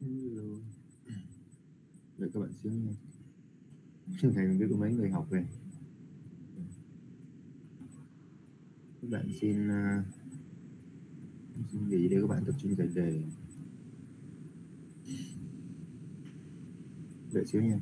Hello. Đợi các bạn xíu nha. Thầy không biết có mấy người học về. Các bạn xin uh, xin nghỉ để các bạn tập trung giải đề. Đợi xíu nha.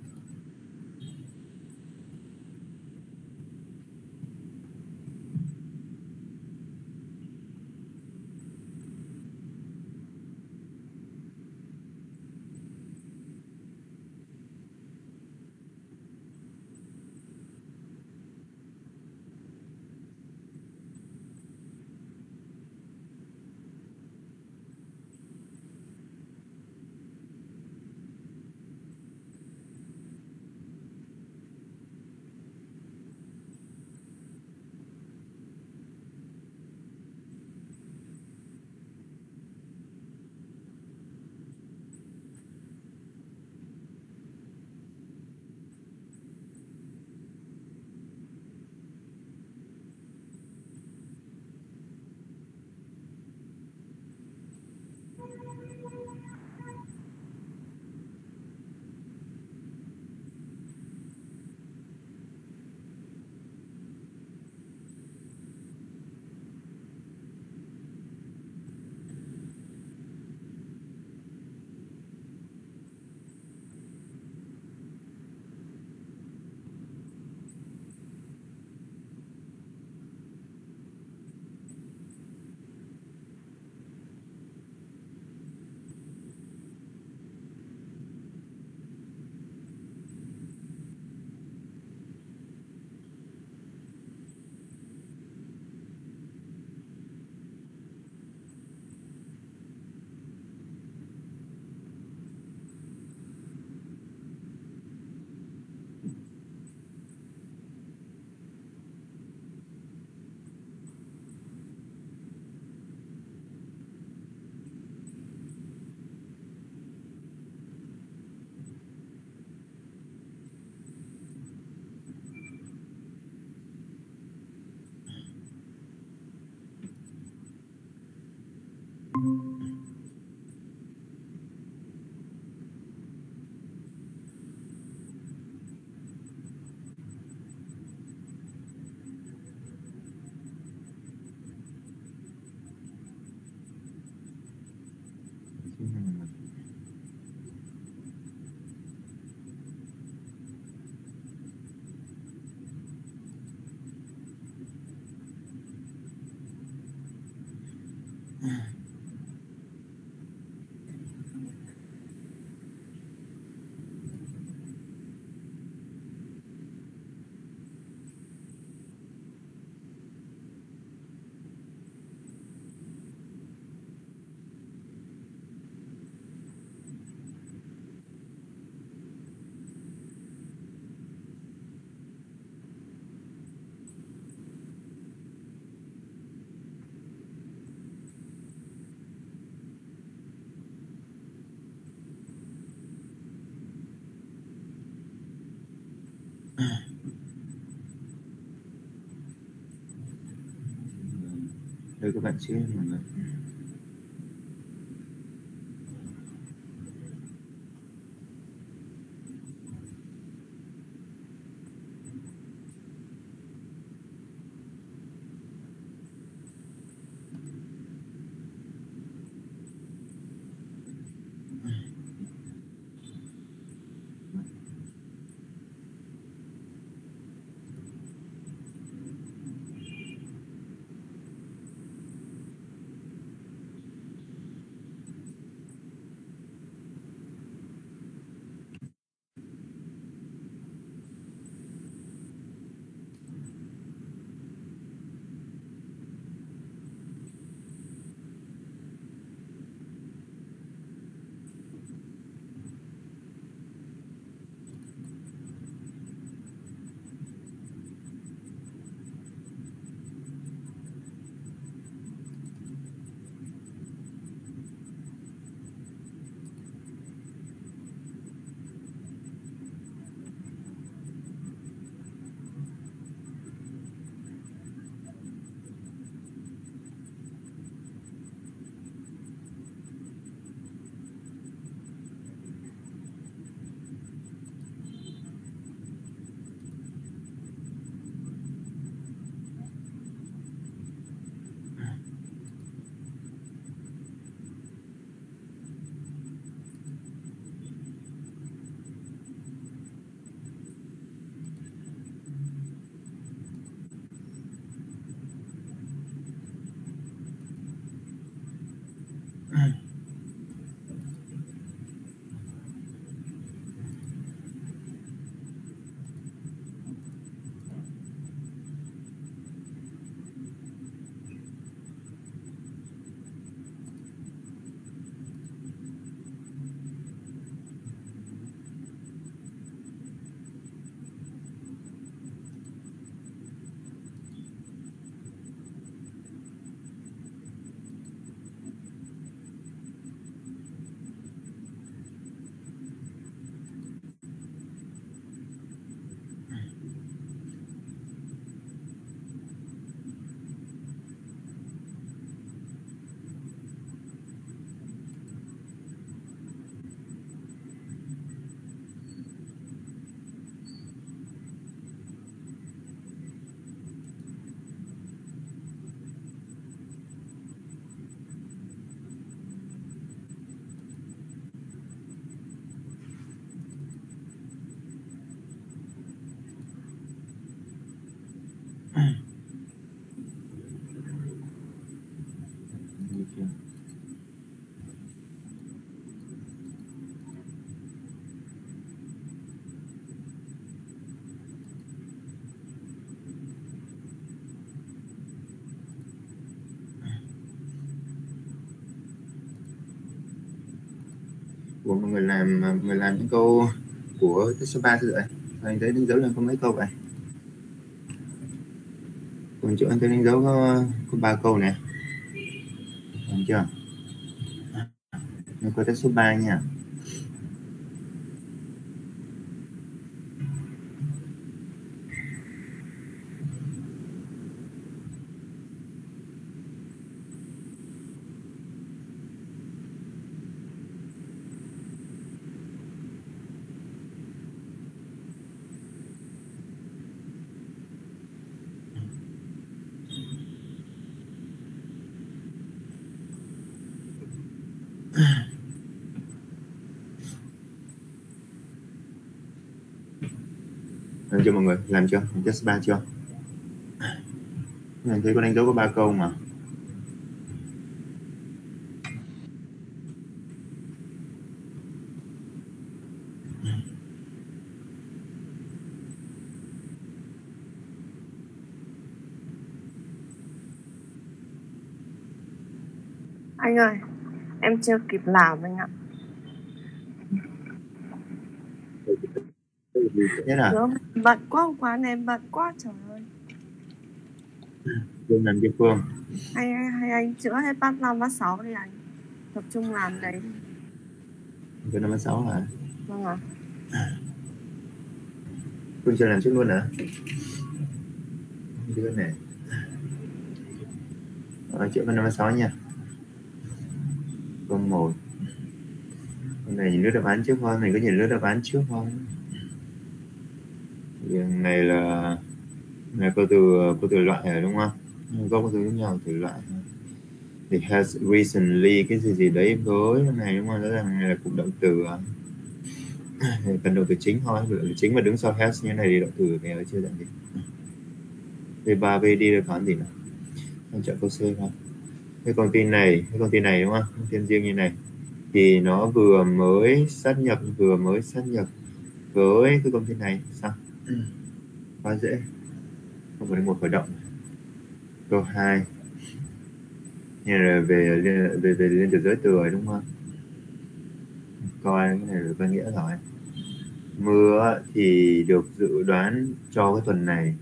Đợi các bạn xíu của mọi người làm mọi người làm những câu của test số 3 rồi anh thấy đánh dấu lên có mấy câu vậy? Còn chỗ anh thấy đánh dấu có có ba câu này còn chưa? Nó có test số 3 nha làm chưa mọi người làm chưa? Làm test ba chưa? Mình thấy con đánh dấu có ba câu mà. Anh ơi, em chưa kịp làm anh ạ. Thế nào Đúng, bận quá hôm qua này em bận quá trời ơi. Phương làm cho Phương. Hay, hay, hay anh chữa hết bát 5, bát 6 đi anh. Tập trung làm đấy. cho năm sáu hả? Vâng ạ. Phương chưa làm trước luôn hả? Đứa này ở chữa con năm sáu nha. Câu một. Con này nhìn lướt đáp án trước thôi mình có nhìn lướt đáp án trước không này là, này câu từ câu từ loại ở đúng không? Có câu từ giống nhau, từ loại. Thì has recently, cái gì gì đấy với này đúng không? Rõ ràng là cụm động từ à. cần động từ chính thôi, động từ chính mà đứng sau has như này thì động từ này ở chưa dạng gì thì ba V đi được khoản gì nào? Anh chọn câu C không? cái công ty này, cái công ty này đúng không? Công riêng như này. Thì nó vừa mới sát nhập, vừa mới sát nhập với cái công ty này. Sao? Quá dễ. Không có một khởi động. Câu 2 như là về về về liên từ giới từ rồi đúng không? Coi cái này là có nghĩa rồi. Mưa thì được dự đoán cho cái tuần này.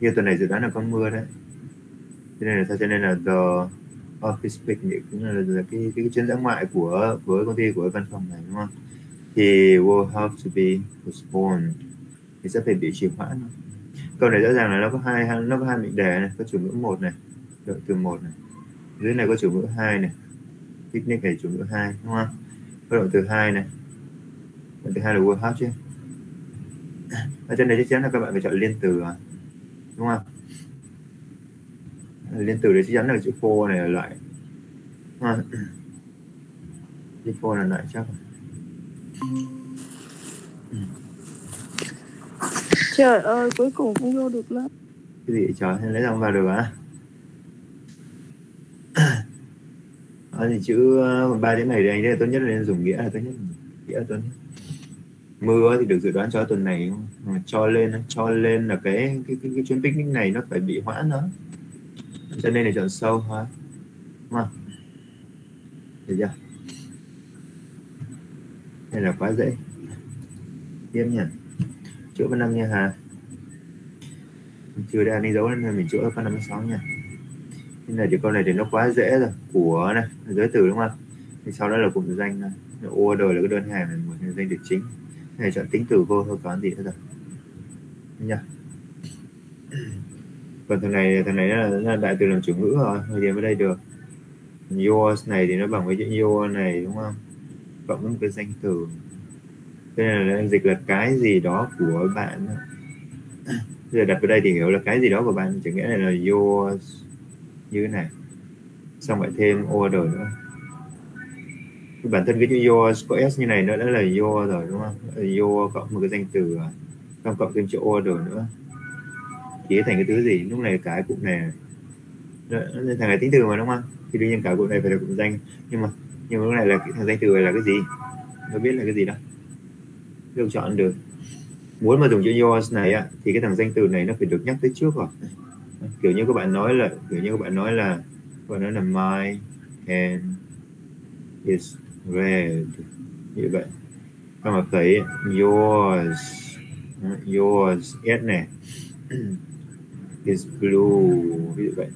Như tuần này dự đoán là có mưa đấy. Cho nên là sao? Cho nên là the office picnic cũng là, là cái, cái chuyến dã ngoại của với công ty của văn phòng này đúng không? Thì will have to be postponed thì sẽ phải bị trì hoãn. Câu này rõ ràng là nó có hai, nó có hai mệnh đề này, có chủ ngữ một này, động từ một này. Dưới này có chủ ngữ hai này picnic này chủ ngữ hai, đúng không? Có động từ hai này. Động từ hai là will chứ. Ở trên này chắc chắn là các bạn phải chọn liên từ rồi đúng không? Liên từ đấy chắc chắn là chữ for này là loại à. chữ for là loại chắc. Trời ơi, cuối cùng cũng vô được lớp. cái gì trời? Lấy ra vào được á đó ờ, thì chữ ờ, ba chữ này thì anh thấy là tốt nhất là nên dùng nghĩa là tốt nhất. Nghĩa là tốt nhất. Mưa thì được dự đoán cho tuần này không? Cho lên cho lên là cái cái cái, cái chuyến picnic này nó phải bị hoãn nữa cho nên là chọn sâu hả? đúng không được chưa? Đây là quá dễ? Tiếp nhỉ chữa văn năm nha hà. Chưa đang đi dấu nên mình chữa văn năm sáu nha. Nên là thì câu này thì nó quá dễ rồi của này giới từ đúng không thì sau đó là cụm danh này order là cái đơn hàng này một danh từ chính. Này chọn tính từ vô thôi có gì nữa rồi. Nha. Còn thằng này thằng này là, là đại từ làm chủ ngữ rồi thì điểm ở đây được. Yours này thì nó bằng với chữ your này đúng không? Cộng với một cái danh từ nên là dịch là cái gì đó của bạn. Bây giờ đặt vào đây thì hiểu là cái gì đó của bạn, chẳng nghĩa là yours như thế này. Xong lại thêm order nữa. Bản thân cái chữ yours có s như này nữa, đã là your rồi, đúng không? Your cộng một cái danh từ xong cộng thêm chữ order nữa. Thì thành cái thứ gì? Lúc này cái cụm này thằng này tính từ mà, đúng không? Thì đương nhiên cả cụm này phải là cụm danh. Nhưng mà nhưng mà lúc này là cái thằng danh từ này là cái gì? Nó biết là cái gì đó lựa chọn được. Muốn mà dùng chữ yours này á, thì cái thằng danh từ này nó phải được nhắc tới trước rồi. Kiểu như các bạn nói là, kiểu như các bạn nói là, các bạn nói là my hand is red. Như vậy. Các bạn thấy yours yours s này is blue. Như vậy.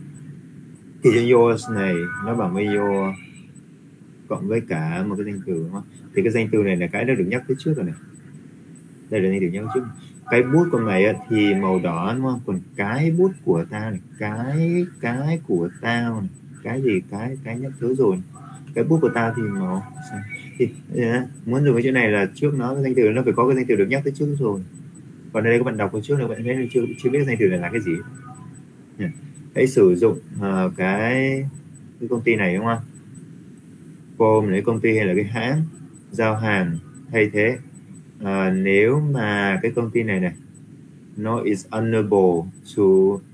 Thì chữ yours này nó bằng với your cộng với cả một cái danh từ, đúng không? thì cái danh từ này là cái đã được nhắc tới trước rồi này đây là danh từ nhắc trước cái bút của mày thì màu đỏ đúng không? Còn cái bút của ta này cái cái của tao này cái gì cái cái nhắc tới rồi. Cái bút của tao thì màu thì yeah, muốn dùng cái chữ này là trước nó cái danh từ nó phải có cái danh từ được nhắc tới trước rồi. Còn đây các bạn đọc trước là bạn thấy chưa chưa biết danh từ này là cái gì. Yeah. hãy sử dụng uh, cái cái công ty này đúng không? Form lấy công ty hay là cái hãng giao hàng thay thế uh, nếu mà cái công ty này này nó is unable to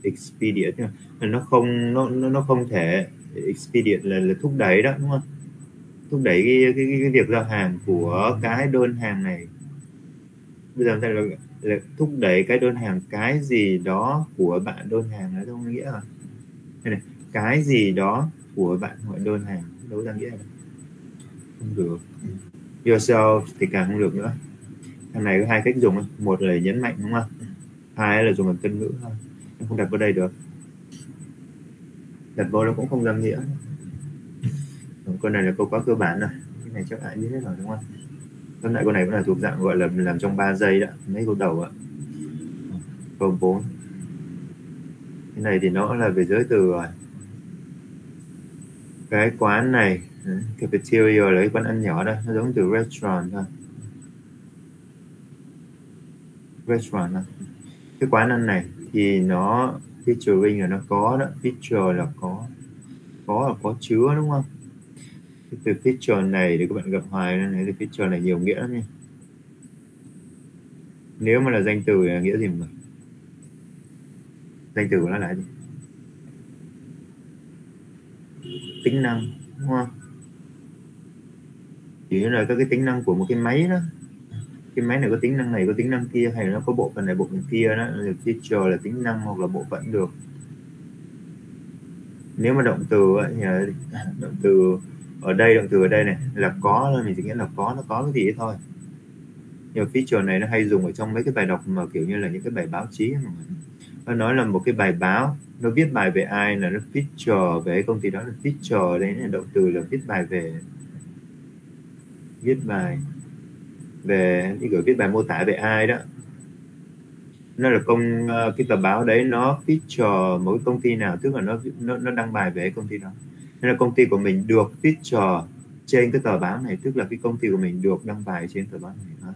expedite nó không nó nó nó không thể expedite là, là thúc đẩy đó đúng không? Thúc đẩy cái cái, cái, cái việc giao hàng của cái đơn hàng này. Bây giờ là, là thúc đẩy cái đơn hàng cái gì đó của bạn đơn hàng đó không? Nghĩa là này, cái gì đó của bạn gọi đơn hàng đâu ra nghĩa là không được. Yourself thì càng không được nữa cái này có hai cách dùng một là nhấn mạnh, đúng không? Hai là dùng bằng tân ngữ thôi. Không đặt vào đây được. Đặt vô nó cũng không ra nghĩa. Câu này là câu quá cơ bản rồi. Cái này chắc ai biết hết rồi, đúng không? Tóm lại câu này cũng là thuộc dạng gọi là làm trong 3 giây đó. Mấy câu đầu ạ. Câu 4 cái này thì nó là về giới từ rồi. Cái quán này ừ, cafeteria là cái quán ăn nhỏ đó. Nó giống từ restaurant thôi. Restaurant đó. cái quán ăn này thì nó featuring là nó có đó feature là có có là có chứa đúng không? Cái từ feature này để các bạn gặp hoài nên từ feature này nhiều nghĩa lắm nha. Nếu mà là danh từ là nghĩa gì mà? Danh từ của nó là gì? Tính năng, đúng không? Chỉ là các cái tính năng của một cái máy đó cái máy này có tính năng này có tính năng kia hay nó có bộ phận này bộ phận kia đó feature là tính năng hoặc là bộ phận được. Nếu mà động từ ấy, động từ ở đây động từ ở đây này là có là mình chỉ nghĩa là có nó có cái gì ấy thôi. Nhưng mà feature này nó hay dùng ở trong mấy cái bài đọc mà kiểu như là những cái bài báo chí nó nói là một cái bài báo nó viết bài về ai là nó feature về công ty đó là feature đấy là động từ là viết bài về viết bài về như gửi viết bài mô tả về ai đó. Nó là công ờ, cái tờ báo đấy nó feature một cái công ty nào tức là nó nó, nó đăng bài về công ty đó. Nên là công ty của mình được feature trên cái tờ báo này tức là cái công ty của mình được đăng bài trên tờ báo này đó.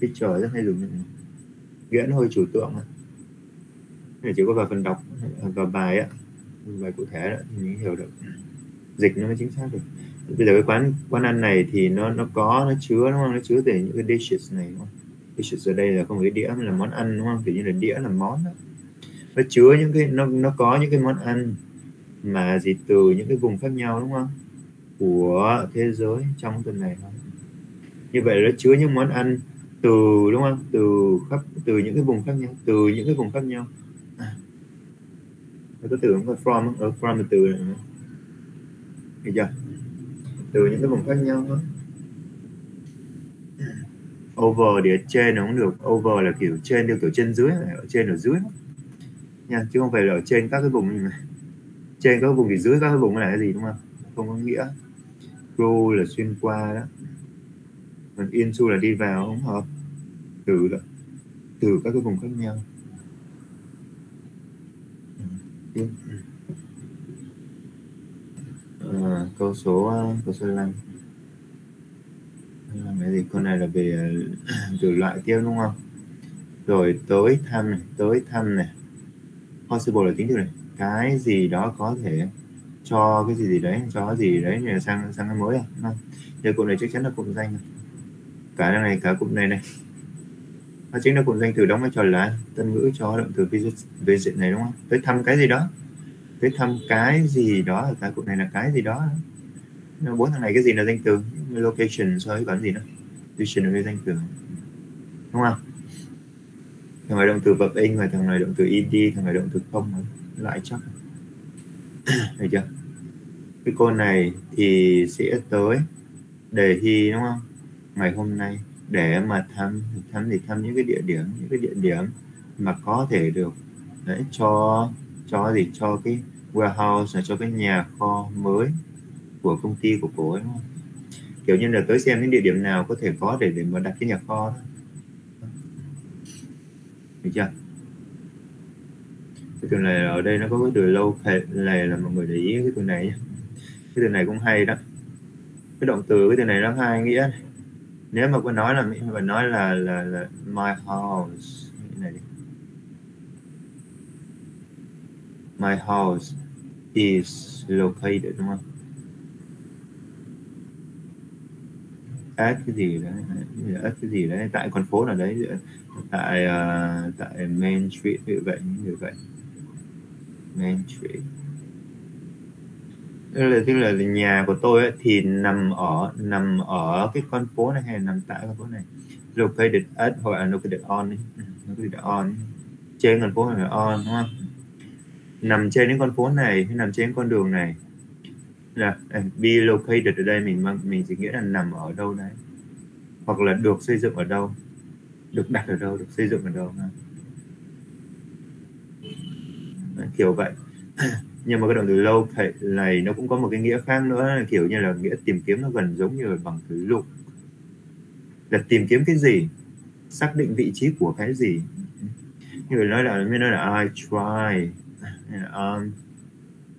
feature rất hay dùng nghĩa hơi chủ tượng này chỉ có vào phần đọc vào bài á bài cụ thể đó thì mình hiểu được. Dịch nó mới chính xác được bây giờ cái quán quán ăn này thì nó nó có, nó chứa, đúng không? Nó chứa về những cái dishes này, đúng không? Dishes ở đây là không phải cái đĩa mà là món ăn, đúng không? Kiểu như là đĩa là món đó. Nó chứa những cái, nó nó có những cái món ăn mà gì từ những cái vùng khác nhau, đúng không? Của thế giới trong tuần này. Không? như vậy nó chứa những món ăn từ, đúng không? Từ khắp, từ những cái vùng khác nhau, từ những cái vùng khác nhau. À. có từ không? From ở ừ, from là từ này được chưa? Từ những cái vùng khác nhau thôi. Over thì ở trên nó cũng được, over là kiểu trên theo kiểu trên dưới, ở trên ở dưới. Nha, chứ không phải là ở trên các cái vùng như này trên các vùng thì dưới các cái vùng là cái gì đúng không? Không có nghĩa. Through là xuyên qua đó. Còn into là đi vào không hợp. Từ đó, từ các cái vùng khác nhau. Yeah. Câu số câu số 5 cái gì câu này là về từ loại tiếp đúng không? Rồi tới thăm này tới thăm này. Possible là tính từ này. Cái gì đó có thể cho cái gì gì đấy cho gì đấy là sang sang cái mới à không? Giờ cụm này chắc chắn là cụm danh cả này cả cụm này này. Nó chính là cụm danh từ đóng vai trò là tân ngữ cho động từ visit, visit này đúng không? Tới thăm cái gì đó tới thăm cái gì đó cái cụ này là cái gì đó. Bốn thằng này cái gì là danh từ location so với bản gì nữa? Location là danh từ đúng không? Thằng này động từ vật in và thằng này động từ ed thằng này động từ không lại chắc. Được chưa? Cái cô này thì sẽ tới đề thi, đúng không? Ngày hôm nay. Để mà thăm thăm thì thăm những cái địa điểm, những cái địa điểm mà có thể được, đấy, cho cho gì cho cái warehouse là cho cái nhà kho mới của công ty của cô ấy, đúng không? kiểu như là tới xem những địa điểm nào có thể có để để mà đặt cái nhà kho đó. Được chưa? Cái từ này ở đây nó có cái từ lâu này là mọi người để ý cái từ này nhé. Cái từ này cũng hay đó. Cái động từ cái từ này nó hai nghĩa nếu mà có nói là mình nói là là là my house, cái này đi. My house is located đúng không? At cái gì đấy? At cái gì đấy? Tại con phố nào đấy? Tại uh, tại main street như vậy như vậy. Main street. Tức là tức là nhà của tôi ấy, thì nằm ở nằm ở cái con phố này hay nằm tại con phố này? Located at hoặc là located on ừ, located on. Trên con phố này là on đúng không? Nằm trên những con phố này, hay nằm trên con đường này. Là à, be located ở đây, mình mình chỉ nghĩa là nằm ở đâu đấy. Hoặc là được xây dựng ở đâu. Được đặt ở đâu, được xây dựng ở đâu. Kiểu vậy. Nhưng mà cái động từ lâu này nó cũng có một cái nghĩa khác nữa, là kiểu như là nghĩa tìm kiếm nó gần giống như là bằng từ lục là tìm kiếm cái gì? Xác định vị trí của cái gì? Như nói là, mới nói là I try. I'm um,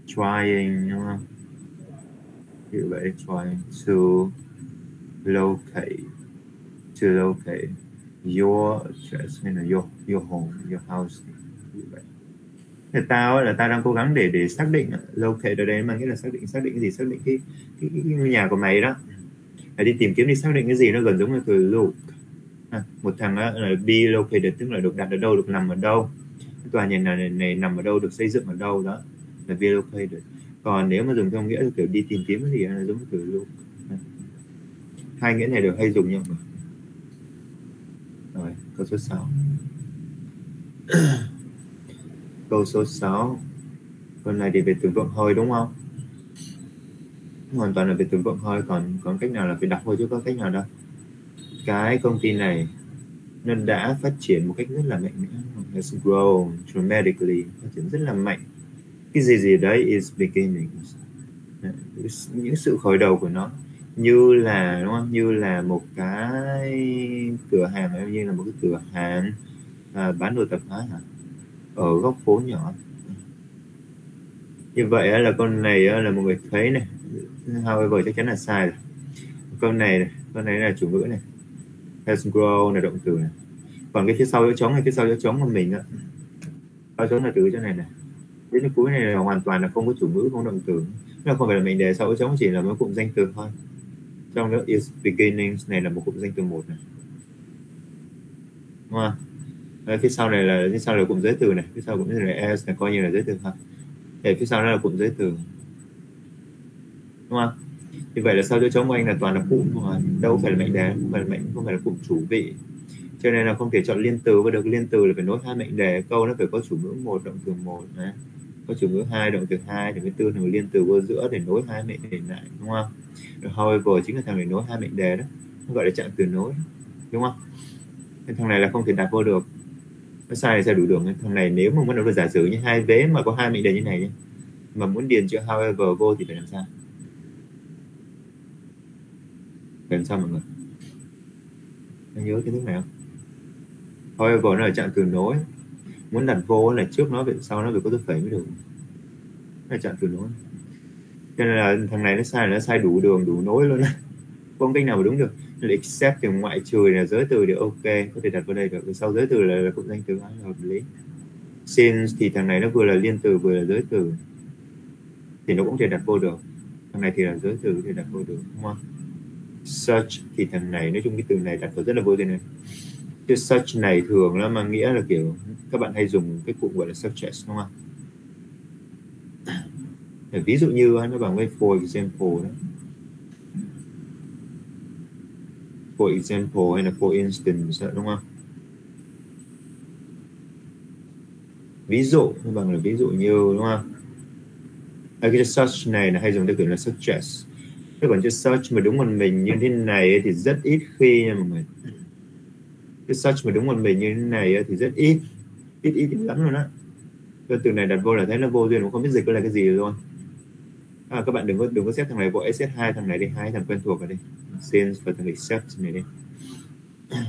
trying đúng không như vậy trying to locate to locate your address hay là your your home your house như vậy thì tao là tao đang cố gắng để để xác định locate ở đây mà nghĩa là xác định xác định cái gì xác định cái cái, cái, cái nhà của mày đó. Là đi tìm kiếm đi xác định cái gì nó gần giống như từ look à, một thằng đó là be located tức là được đặt ở đâu được nằm ở đâu cái tòa nhà này, này, này nằm ở đâu được xây dựng ở đâu đó là be located còn nếu mà dùng theo nghĩa là kiểu đi tìm kiếm gì là giống look à. hai nghĩa này được hay dùng nhau mà. Rồi câu số 6 câu số 6 câu này thì về từ vựng hơi đúng không? Hoàn toàn là về từ vựng hơi còn còn cách nào là phải đọc thôi chứ có cách nào đâu. Cái công ty này nó đã phát triển một cách rất là mạnh mẽ has grown dramatically phát triển rất là mạnh. Cái gì gì đấy is beginning. Những sự khởi đầu của nó. Như là đúng không? Như là một cái cửa hàng như là một cái cửa hàng à, bán đồ tạp hóa hả? Ở góc phố nhỏ. Như vậy là con này là một người thấy này. However chắc chắn là sai rồi. Con này, này con này là chủ ngữ này has grown là động từ này. Còn cái phía sau dấu trống này phía sau dấu trống của mình á. Sau trống là từ chỗ này này đến cái cuối này là hoàn toàn là không có chủ ngữ không động từ. Nó không phải là mình đề sau dấu trống chỉ là một cụm danh từ thôi. Trong đó is beginnings này là một cụm danh từ một này đúng không? Đấy, phía sau này là phía sau là cụm giới từ này. Phía sau cụm giới từ này as này coi như là giới từ thôi. Để phía sau đó là cụm giới từ. Đúng không? Như vậy là sau chỗ trống của anh là toàn là cụm mà đâu phải là mệnh đề, không phải là mệnh, không phải là cụm chủ vị. Cho nên là không thể chọn liên từ, và được liên từ là phải nối hai mệnh đề. Câu nó phải có chủ ngữ một động từ một này, có chủ ngữ hai động từ hai thì mới tư thành liên từ vô giữa để nối hai mệnh đề lại, đúng không? Rồi however, chính là thằng để nối hai mệnh đề đó, nó gọi là trạng từ nối, đúng không? Cái thằng này là không thể đặt vô được. Nó sai là sai đủ đường thằng này nếu mà muốn được giả sử như hai vế mà có hai mệnh đề như này nhé mà muốn điền chữ however vô thì phải làm sao? Phải sao mọi người. Anh nhớ cái thứ này không? However nó là trạng từ nối. Muốn đặt vô là trước nó về sau nó phải có từ phẩy mới được. Nó là trạng từ nối. Cho nên là thằng này nó sai nó sai đủ đường đủ nối luôn không cách nào mà đúng được. Là except thì ngoại trừ là giới từ thì ok có thể đặt vào đây được. Sau giới từ là, là cụm danh từ hợp lý. Since thì thằng này nó vừa là liên từ vừa là giới từ thì nó cũng thể đặt vô được. Thằng này thì là giới từ thì đặt vô được đúng không? Search thì thằng này, nói chung cái từ này đặt vào rất là vô tình này. Cái search này thường nó mang nghĩa là kiểu các bạn hay dùng cái cụm gọi là such đúng không ví dụ như nó bằng với, for example đó. For example hay là for instance đúng không? Ví dụ bằng là ví dụ như, đúng không? Ở cái search này là hay dùng theo kiểu là suggest thế còn chữ search mà đúng một mình như thế này thì rất ít khi nha mọi người. Cái search mà đúng một mình như thế này thì rất ít. Ít ít, ít lắm luôn á. Cái từ này đặt vô là thấy nó vô duyên cũng không biết dịch là cái gì luôn. À, các bạn đừng có đừng có xếp thằng này vội xếp hai thằng này đi hai thằng quen thuộc vào đi. Since và thằng except này đi.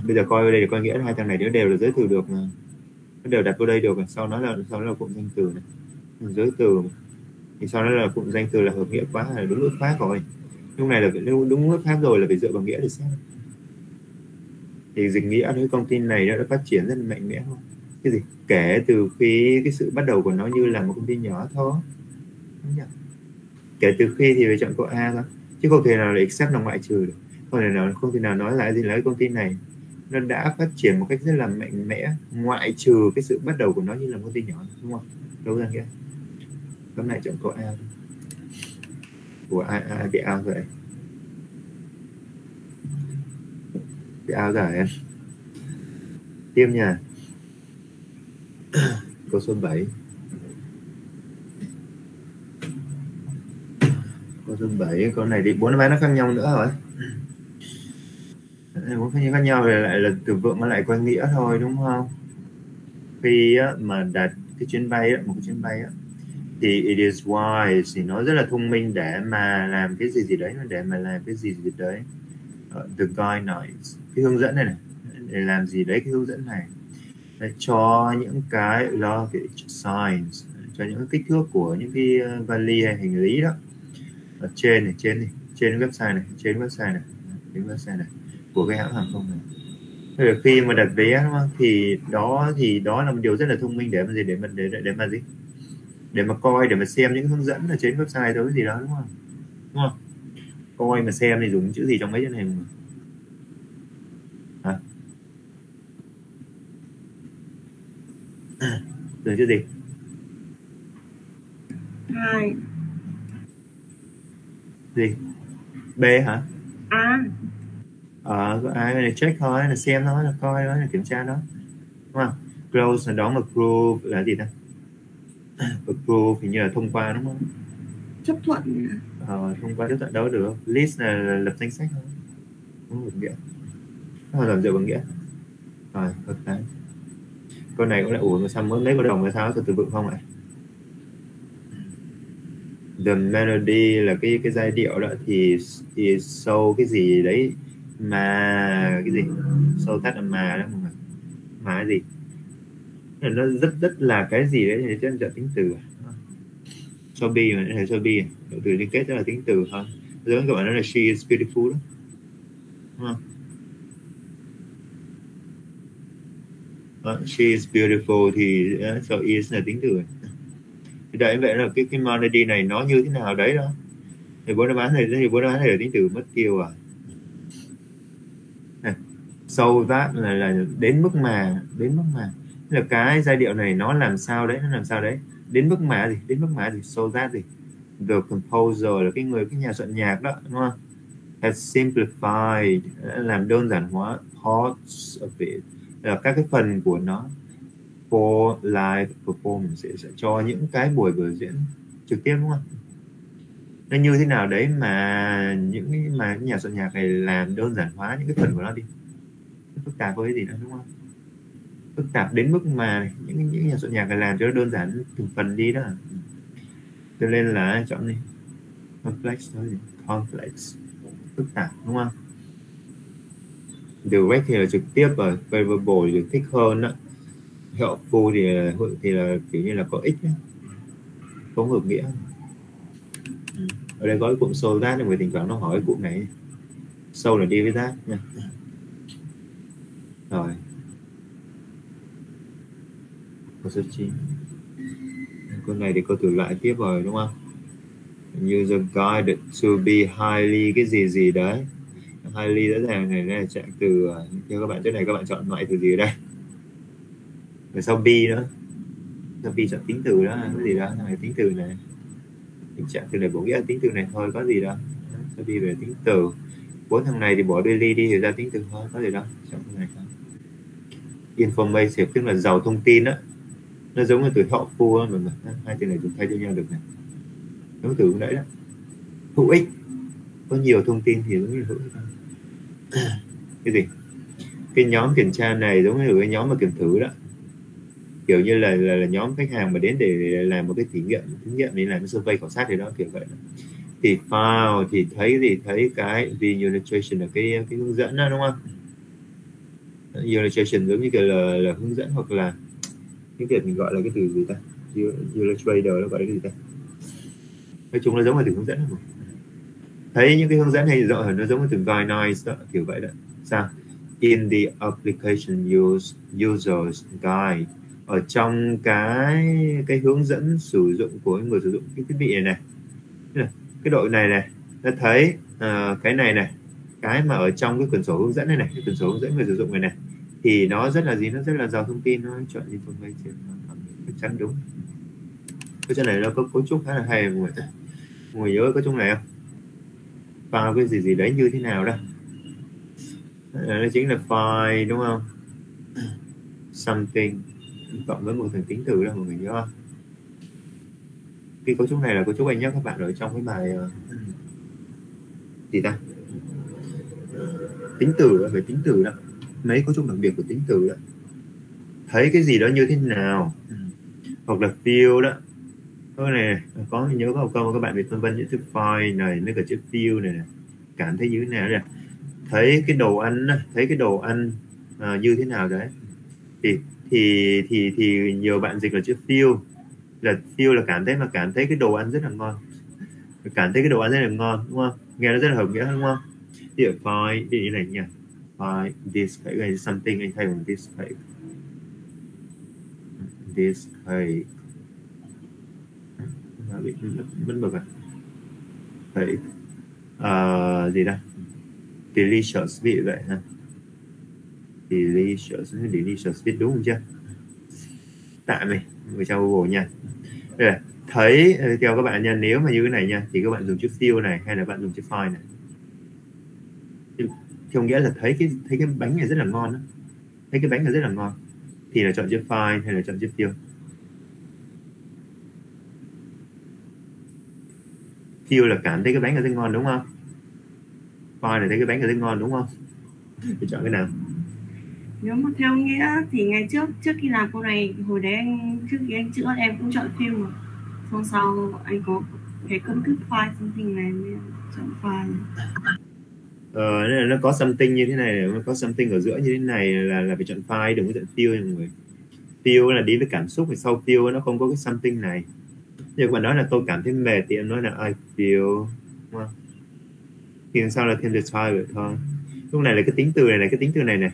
Bây giờ coi đây thì coi nghĩa hai thằng này nó đều là giới từ được mà. Nó đều đặt vô đây được sau đó là sau đó là cụm danh từ này. Giới từ thì sau đó là cụm danh từ là hợp nghĩa quá là đúng ngữ pháp rồi lúc này là đúng, đúng ngữ pháp rồi là phải dựa vào nghĩa để xét thì dịch nghĩa cái công ty này nó đã phát triển rất là mạnh mẽ không cái gì? Kể từ khi cái sự bắt đầu của nó như là một công ty nhỏ thôi. Kể từ khi thì phải chọn câu A thôi. Chứ không thể nào là accept là ngoại trừ được. Không thể nào không thể nào nói lại gì là cái công ty này. Nó đã phát triển một cách rất là mạnh mẽ ngoại trừ cái sự bắt đầu của nó như là một công ty nhỏ đúng không? Đúng ra nghĩa. Tóm lại chọn câu A của ai ai bị ao vậy bị ao rồi em tiếp nha. Câu số 7 câu số 7 câu này đi bốn ván nó khác nhau nữa rồi bốn khác khác nhau thì lại là từ vựng nó lại quan nghĩa thôi đúng không? Khi mà đặt cái chuyến bay á, một cái chuyến bay á, thì it is wise thì nó rất là thông minh để mà làm cái gì gì đấy để mà làm cái gì gì đấy. Ờ, the guy nói cái hướng dẫn này này để làm gì đấy cái hướng dẫn này. Để cho những cái luggage signs cho những kích thước của những cái ờ, vali hay hành lý đó. Ở trên này trên này trên website này trên website này trên website này của cái hãng hàng không này. Thế khi mà đặt vé đúng không? thì đó thì đó là một điều rất là thông minh để mà gì để mà để, để, để mà gì? Để mà coi để mà xem những hướng dẫn ở trên website đó gì đó đúng không? Đúng không? Coi mà xem thì dùng chữ gì trong mấy chữ này mà. Hả? Dùng chữ gì? Hai. Gì? B hả? A. Ờ có ai là check thôi là xem thôi là coi đó là kiểm tra đó. Đúng không? Close là đó mà prove là gì ta approve thì như là thông qua đúng không? Chấp thuận. Ờ, thông qua chấp thuận đâu được list là, lập danh sách thôi. Không được nghĩa. Không làm dựa bằng nghĩa. Rồi ok câu này cũng lại ủa mà sao mới mấy câu đồng là sao từ từ vựng không ạ? The melody là cái cái giai điệu đó thì thì sâu cái gì đấy? Mà cái gì? Sâu thắt là mà đó người. Mà cái gì nó rất rất là cái gì đấy thì chân trợ tính từ. Sobi mà thể Sobi động từ liên kết đó là tính từ thôi. Giống các bạn nói là she is beautiful đó. Đúng không? Uh, she is beautiful thì uh, so e is là tính từ. Thì đấy vậy là cái cái melody này nó như thế nào đấy đó? Thì bố nó bán này thì bố nó bán này là tính từ mất tiêu à? So that là là đến mức mà đến mức mà là cái giai điệu này nó làm sao đấy nó làm sao đấy? Đến mức mã gì? Đến mức mã gì? So that gì? The composer là cái người cái nhà soạn nhạc đó đúng không? Has simplified làm đơn giản hóa parts of it. Là các cái phần của nó for live performance sẽ, sẽ cho những cái buổi biểu diễn trực tiếp đúng không nó như thế nào đấy mà những cái mà nhà soạn nhạc này làm đơn giản hóa những cái phần của nó đi? Phức tạp với gì nữa đúng không phức tạp đến mức mà những những nhà soạn nhạc này làm cho nó đơn giản từng phần đi đó. Cho nên là chọn đi? Complex thôi complex. Phức tạp đúng không? Direct thì là trực tiếp và favorable thì thích hơn đó. Helpful thì là, thì là kiểu như là có ích đó. không hợp nghĩa. Ở đây có cái cụm sâu rát người tình thoảng nó hỏi cụm này. Sâu là đi với rát nha. Rồi câu số 9 con này thì câu thử lại tiếp rồi, đúng không? Như the to be highly cái gì gì đấy. Highly rõ ràng này là trạng từ à, theo các bạn chỗ này, các bạn chọn loại từ gì ở đây? Rồi sau be nữa. Sau be chọn tính từ đó à, cái gì đó này tính từ này. Tình trạng từ này bổ nghĩa tính từ này thôi, có gì đâu sau be về tính từ. Bốn thằng này thì bỏ Billy đi thì ra tính từ thôi, có gì đâu chọn cái này không information tức là giàu thông tin đó nó giống như từ thọ phu mọi người hai từ này dùng thay cho nhau được này giống từ cũng đấy đó. Hữu ích. Có nhiều thông tin thì giống như hữu ích. Cái gì? Cái nhóm kiểm tra này giống như cái nhóm mà kiểm thử đó. Kiểu như là, là, là nhóm khách hàng mà đến để làm một cái thí nghiệm thí nghiệm để làm cái survey khảo sát thì đó kiểu vậy đó. thì file thì thấy gì? Thấy cái vì illustration là cái cái hướng dẫn đó đúng không? Illustration giống như kiểu là, là hướng dẫn hoặc là cái việc mình gọi là cái từ gì ta? Illustrator nó gọi là cái gì ta? Nói chung là giống là từ hướng dẫn rồi thấy những cái hướng dẫn hay rõ hơn nó giống như từ guidelines đó kiểu vậy đó. Sao? In the application use users guide. Ở trong cái cái hướng dẫn sử dụng của người sử dụng cái thiết bị này này. Cái đội này này nó thấy uh, cái này này cái mà ở trong cái quyển sổ hướng dẫn này này cái quyển sổ hướng dẫn người sử dụng này này thì nó rất là gì, nó rất là giàu thông tin, nó chọn information chắc chắn đúng. Cái chỗ này nó có cấu trúc khá là hay, mọi người. Mọi người nhớ có chỗ này không? Vào cái gì gì đấy như thế nào đó. Nó chính là file, đúng không? Something, cộng với một thằng tính từ đó, mọi người nhớ không? Cái cấu trúc này là cấu trúc anh nhắc các bạn ở trong cái bài ờ, gì ta? Tính từ phải tính từ đó mấy cấu trúc đặc biệt của tính từ đó. Thấy cái gì đó như thế nào? Hoặc là feel đó. Cái này có nhớ có một câu các bạn bị phân vân những chữ file này nó cả chữ feel này, này cảm thấy như thế nào này thấy cái đồ ăn thấy cái đồ ăn uh, như thế nào đấy? Thì thì thì thì nhiều bạn dịch là chữ feel. Là feel là cảm thấy mà cảm thấy cái đồ ăn rất là ngon. Cảm thấy cái đồ ăn rất là ngon đúng không? Nghe nó rất là hợp nghĩa đúng không? Thì ở file thì như này nha file this cake something anh thay bằng this cake this cake bị mất bực à? Vậy uh, ờ, gì đây delicious vị vậy ha. Delicious delicious viết đúng không chưa tạm này người trao google nha. Đây là thấy theo các bạn nha nếu mà như thế này nha thì các bạn dùng chữ fill này hay là bạn dùng chữ file này? Có nghĩa là thấy cái thấy cái bánh này rất là ngon đó. thấy cái bánh này rất là ngon. Thì là chọn chữ file hay là chọn chữ feel feel là cảm thấy cái bánh này rất ngon, đúng không? File là thấy cái bánh này rất ngon, đúng không? Thì chọn cái nào? Nếu mà theo nghĩa thì ngày trước trước khi làm câu này, hồi đấy anh, trước khi anh chữa, em cũng chọn phim mà. Xong sau anh có cái công thức file, something này, nên chọn file uh, nên là nó có something như thế này nó có something ở giữa như thế này là là phải chọn file đừng có chọn tiêu nha mọi người tiêu là đi với cảm xúc thì sau tiêu nó không có cái something này. Nhưng mà nói là tôi cảm thấy mệt thì em nói là I feel thì sau là thêm the file vậy thôi. Lúc này là cái tính từ này này cái tính từ này này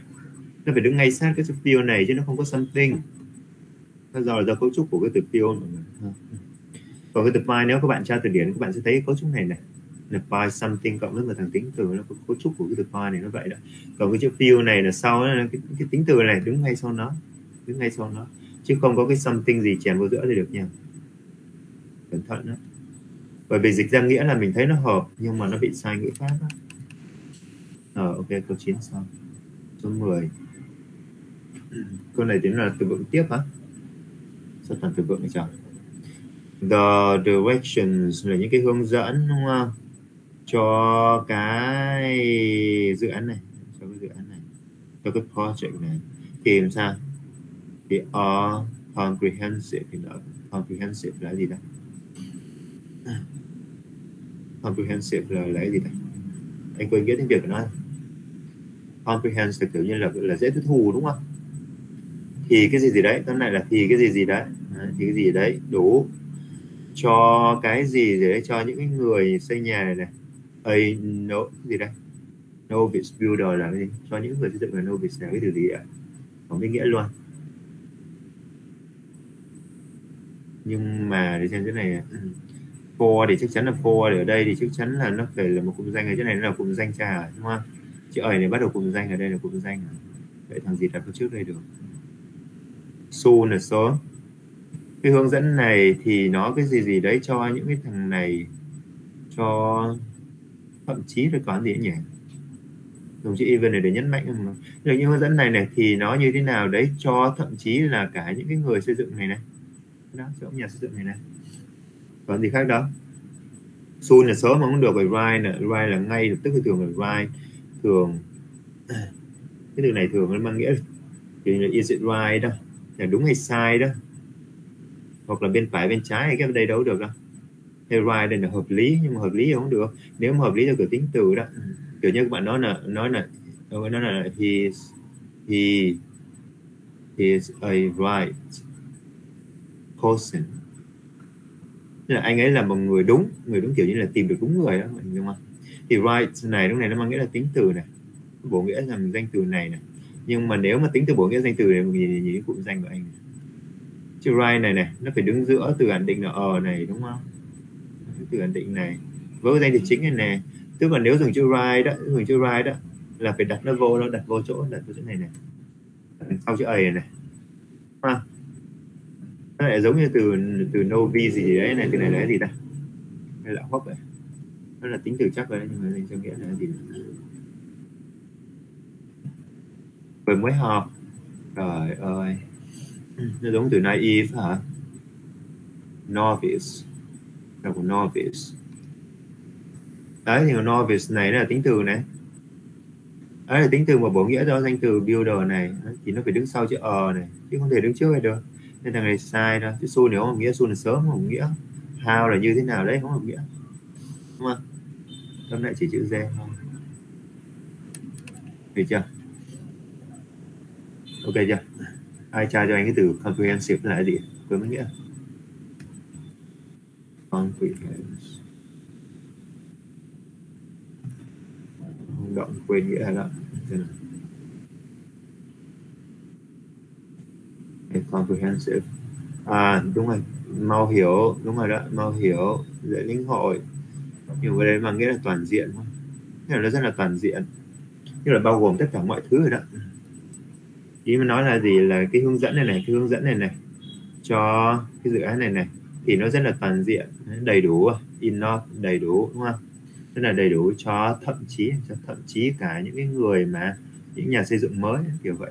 nó phải đứng ngay sát cái chữ tiêu này chứ nó không có something. Nó do là do cấu trúc của cái từ tiêu. mọi người còn cái từ file nếu các bạn tra từ điển các bạn sẽ thấy cấu trúc này này là something cộng với một thằng tính từ nó có cấu trúc của cái từ này nó vậy đó. Còn cái chữ feel này là sau đó, cái, cái tính từ này đứng ngay sau nó đứng ngay sau nó. Chứ không có cái something gì chèn vô giữa thì được nha. Cẩn thận đó. Bởi vì dịch ra nghĩa là mình thấy nó hợp nhưng mà nó bị sai ngữ pháp đó. Ờ, ok câu 9 xong. Số 10 câu này tính là từ vựng tiếp hả? Sao toàn từ vựng này chẳng the directions là những cái hướng dẫn đúng không? Cho cái dự án này, cho cái dự án này. Cho cái project này. Thì làm sao? Thì are comprehensive thì là comprehensive là gì đây à. comprehensive là lấy gì đây anh quên nghĩa tiếng việt của nó. Comprehensive kiểu như là là dễ tiếp thu đúng không? Thì cái gì gì đấy, tóm lại là thì cái gì gì đấy. Thì cái gì đấy đủ cho cái gì gì đấy, cho những cái người xây nhà này này a, no, gì đây novice builder là cái gì? Cho những người xây dựng là novice là cái từ gì ạ? Có cái nghĩa luôn nhưng mà để xem cái này ừ. for thì chắc chắn là for ở đây thì chắc chắn là nó phải là một cụm danh ở chỗ này, nó là cụm danh trà đúng không? Chữ ơi này bắt đầu cụm danh, ở đây là cụm danh vậy thằng gì đặt vào trước đây được. Soon là số cái hướng dẫn này thì nó cái gì gì đấy cho những cái thằng này? Cho thậm chí là có gì nhỉ? Đồng chí even này để nhấn mạnh rằng là những hướng dẫn này này thì nó như thế nào đấy cho thậm chí là cả những cái người xây dựng này này? Đó chỗ nhà xây dựng này này. Còn gì khác đó? Soon là sớm mà không được rồi right là right là ngay lập tức thì thường là right thường cái từ này thường nó mang nghĩa thì là is it right đó? Là đúng hay sai đó? Hoặc là bên phải, bên trái hay cái đây đâu được đâu hay right đây là hợp lý, nhưng mà hợp lý thì không được. Nếu mà hợp lý theo kiểu tính từ đó, kiểu như các bạn nói là nói là ờ, nói là he he is a right person. Tức là anh ấy là một người đúng người đúng kiểu như là tìm được đúng người đó đúng không? Thì right này, lúc này nó mang nghĩa là tính từ này bộ nghĩa là danh từ này này. Nhưng mà nếu mà tính từ bộ nghĩa danh từ này, mình nhìn nhìn cụm danh của anh chữ right này này, nó phải đứng giữa từ ẩn định là ờ này, đúng không? Từ ổn định này. Với danh từ chính này nè tức là nếu dùng chữ right đó dùng chữ right đó là phải đặt nó vô nó đặt vô chỗ đặt vô chỗ này này sau chữ a này, này. Ha. nó lại giống như từ từ novi gì đấy này từ này là gì ta? Hay là hốc vậy nó là tính từ chắc rồi nhưng mà dành cho nghĩa là gì vừa mới họp trời ơi. Nó giống từ naive hả? Novice là của novice. Đấy thì novice này là tính từ này. Đấy là tính từ mà bổ nghĩa cho danh từ builder này. Đấy, thì nó phải đứng sau chữ ờ này chứ không thể đứng trước này được. Nên thằng này sai đó. chữ su nếu không nghĩa su là sớm không nghĩa. How là như thế nào đấy không hợp nghĩa. Đúng không? Tóm lại chỉ chữ z thôi. Được chưa? Ok chưa? Ai tra cho anh cái từ comprehensive là gì? Quên mất Confidence. Comprehensive động quên nghĩa là comprehensive. À đúng rồi. Mau hiểu đúng rồi đó. Mau hiểu dễ lĩnh hội. Nhưng cái đấy mà nghĩa là toàn diện thôi, nghĩa là nó rất là toàn diện. Như là bao gồm tất cả mọi thứ rồi đó. Ý mà nói là gì? Là cái hướng dẫn này này cái hướng dẫn này này cho cái dự án này này thì nó rất là toàn diện, đầy đủ, enough, đầy đủ, đúng không? Rất là đầy đủ cho thậm chí, cho thậm chí cả những cái người mà những nhà xây dựng mới, kiểu vậy.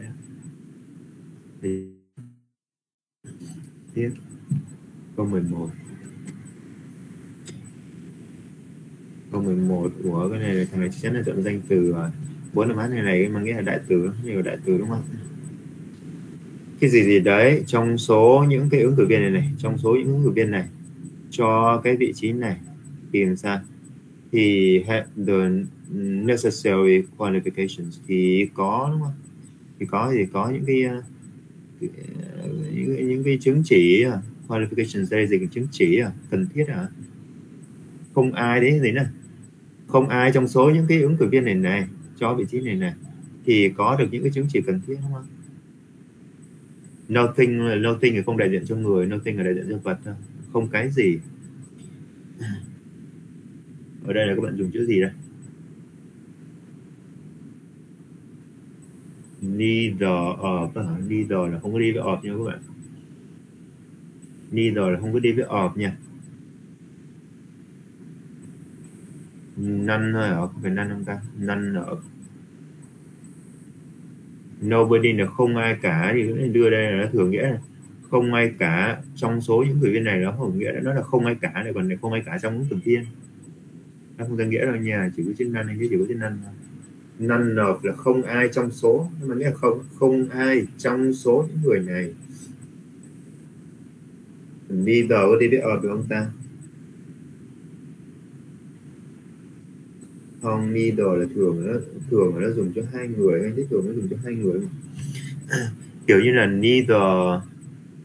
Thì tiếp, câu 11 câu 11 của cái này thằng này chắc chắn là chọn danh từ à, bốn năm này này mà nghĩa là đại từ nhiều đại từ, đúng không? Cái gì gì đấy trong số những cái ứng cử viên này này trong số những ứng cử viên này cho cái vị trí này thì làm sao? Thì had the necessary qualifications thì có đúng không? Thì có thì có những cái ờ, những, những cái chứng chỉ ờ, qualifications đây gì chứng chỉ ờ, cần thiết à không ai đấy gì nè không ai trong số những cái ứng cử viên này này cho vị trí này này thì có được những cái chứng chỉ cần thiết đúng không? Nothing nothing thì không đại diện cho người, nothing là đại diện cho vật thôi. Không cái gì. Ở đây là các bạn dùng chữ gì đây? Neither of à, neither là không có đi với of nha các bạn. Neither là không có đi với of nha. None thôi ở không phải none không ta? None ở nobody là không ai cả thì đưa đây là nó thường nghĩa là không ai cả trong số những người viên này nó không nghĩa nó là không ai cả này, còn này không ai cả trong những từng viên. nó không có nghĩa đâu, nhà chỉ có chữ năn hay chỉ có chữ năn năn nộp là không ai trong số, nhưng mà nghĩa là không không ai trong số những người này. Neither có đi biết ở được không ta? Không đò là thường nó thường nó dùng cho hai người hay thường nó dùng cho hai người. Kiểu như là neither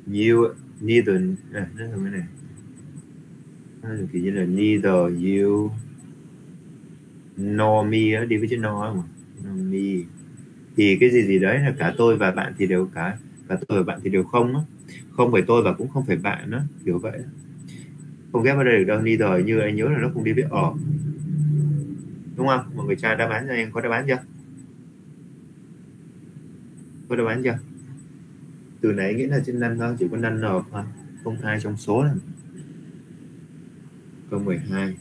you neither à, nó là cái này. Nó là kiểu như là neither you nor me á đi với chữ no mà. No me. Thì cái gì gì đấy là cả tôi và bạn thì đều cả cả tôi và bạn thì đều không á. Không phải tôi và cũng không phải bạn đó kiểu vậy không ghép vào đây được đâu neither như anh nhớ là nó không đi với ở đúng không? Mọi người cho đáp án cho em. Có đáp án chưa? Có đáp án chưa? Từ nãy nghĩa là trên năm thôi chỉ có năm nộp thôi. Không hai trong số này. Câu 12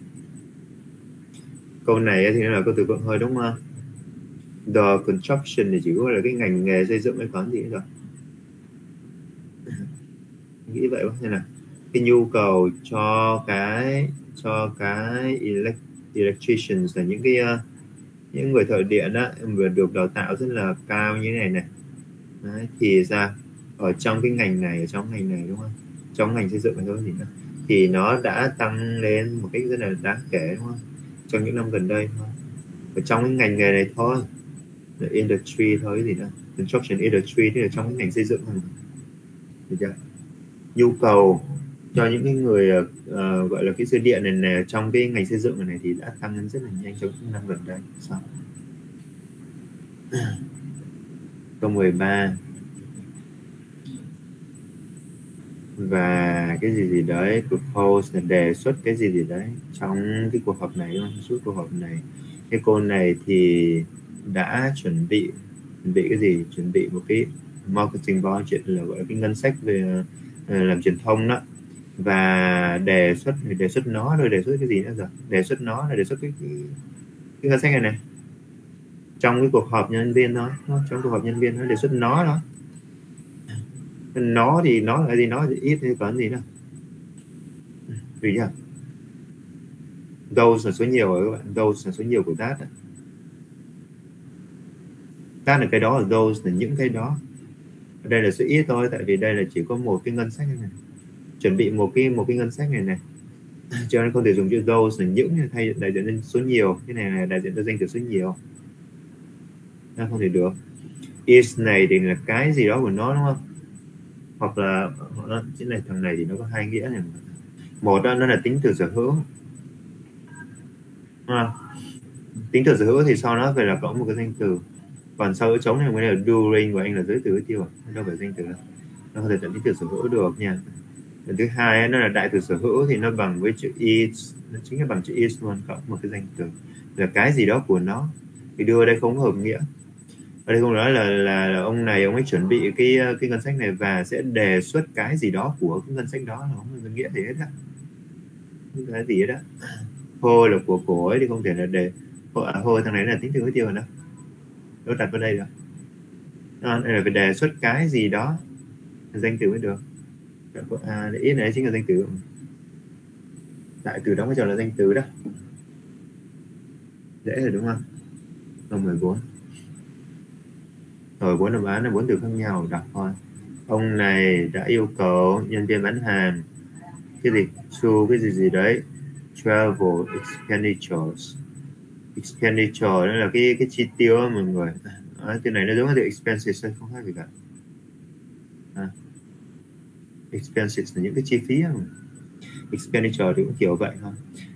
câu này thì nó là câu từ vựng hơi đúng không? The construction thì chỉ có là cái ngành nghề xây dựng mới có gì rồi nghĩ vậy quá. Thế nào? Cái nhu cầu cho cái cho cái elect, electricians là những cái uh, những người thợ điện đó vừa được đào tạo rất là cao như thế này này. Đấy, thì ra ở trong cái ngành này ở trong ngành này đúng không? Trong ngành xây dựng này thôi gì nữa thì nó đã tăng lên một cách rất là đáng kể đúng không? Trong những năm gần đây thôi. Ở trong cái ngành nghề này thôi. The industry thôi gì nữa construction industry thì là trong cái ngành xây dựng thôi được chưa? Nhu cầu cho những cái người uh, gọi là cái dây điện này, này trong cái ngành xây dựng này thì đã tăng lên rất là nhanh trong những năm gần đây. Sao? Câu 13 và cái gì gì đấy propose là đề xuất cái gì gì đấy trong cái cuộc họp này trong suốt cuộc họp này. Cái cô này thì đã chuẩn bị chuẩn bị cái gì? Chuẩn bị một cái marketing budget là gọi là cái ngân sách về ờ, làm truyền thông đó và đề xuất đề xuất nó rồi đề xuất cái gì nữa rồi? Đề xuất nó là đề xuất cái cái, cái ngân sách này này. Trong cái cuộc họp nhân viên đó trong cuộc họp nhân viên nó đề xuất nó đó. Nó thì nó là gì nó thì ít thì còn gì nữa vì chưa? Those là số nhiều rồi các bạn. Those là số nhiều của that that là cái đó là those là những cái đó. Ở đây là số ít thôi tại vì đây là chỉ có một cái ngân sách này chuẩn bị một cái một cái ngân sách này này. Cho nên không thể dùng chữ those là những thay đại diện lên số nhiều cái này là đại diện cho danh từ số nhiều. Nó không thể được. Is này thì là cái gì đó của nó đúng không? Hoặc là nó chữ này thằng này thì nó có hai nghĩa này. Một đó nó là tính từ sở hữu. À, tính từ sở hữu thì sau nó phải là có một cái danh từ. Còn sau chữ trống này mới là during của anh là giới từ tiêu đâu phải danh từ nó có thể tính từ sở hữu được nha Lần thứ hai nó là đại từ sở hữu thì nó bằng với chữ is. Nó chính là bằng chữ is luôn cộng một cái danh từ. Là cái gì đó của nó. Thì đưa đây không hợp nghĩa. Ở đây không nói là, là là ông này ông ấy chuẩn bị cái cái ngân sách này và sẽ đề xuất cái gì đó của cái ngân sách đó nó không có nghĩa gì hết á. Cái gì hết đó hô là của cổ ấy thì không thể là đề hô, à, hô thằng này là tính từ hối tiêu rồi đó. Đâu đặt vào đây rồi đây là phải đề xuất cái gì đó. Danh từ mới được à, ý này chính là danh từ. Đại từ đóng vai trò là danh từ đó. Dễ rồi đúng không? Câu 14 rồi bốn đáp án là bốn từ khác nhau đọc thôi. Ông này đã yêu cầu nhân viên bán hàng cái gì? Su cái gì gì đấy. Travel expenditures. Expenditure đó là cái cái chi tiêu mọi người. À, từ này nó giống như expenses không khác gì cả. À expenses là những cái chi phí không? expenditure thì cũng kiểu vậy thôi.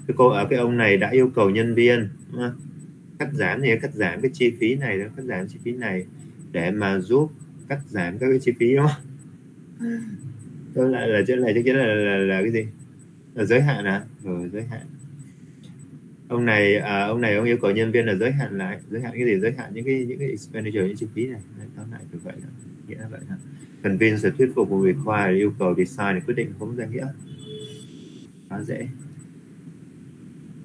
Cái cô ở cái ông này đã yêu cầu nhân viên cắt giảm thì cắt giảm cái chi phí này cắt giảm chi phí này để mà giúp cắt giảm các cái chi phí đó tôi lại là chỗ này chắc chắn là, là, là cái gì? Là giới hạn à ừ, giới hạn. Ông này à, ông này ông yêu cầu nhân viên là giới hạn lại giới hạn cái gì? Giới hạn những cái những cái expenditure những chi phí này. Tóm lại từ vậy đó. nghĩa là vậy thôi convince là thuyết phục của require yêu cầu design để quyết định không ra nghĩa. Khá dễ.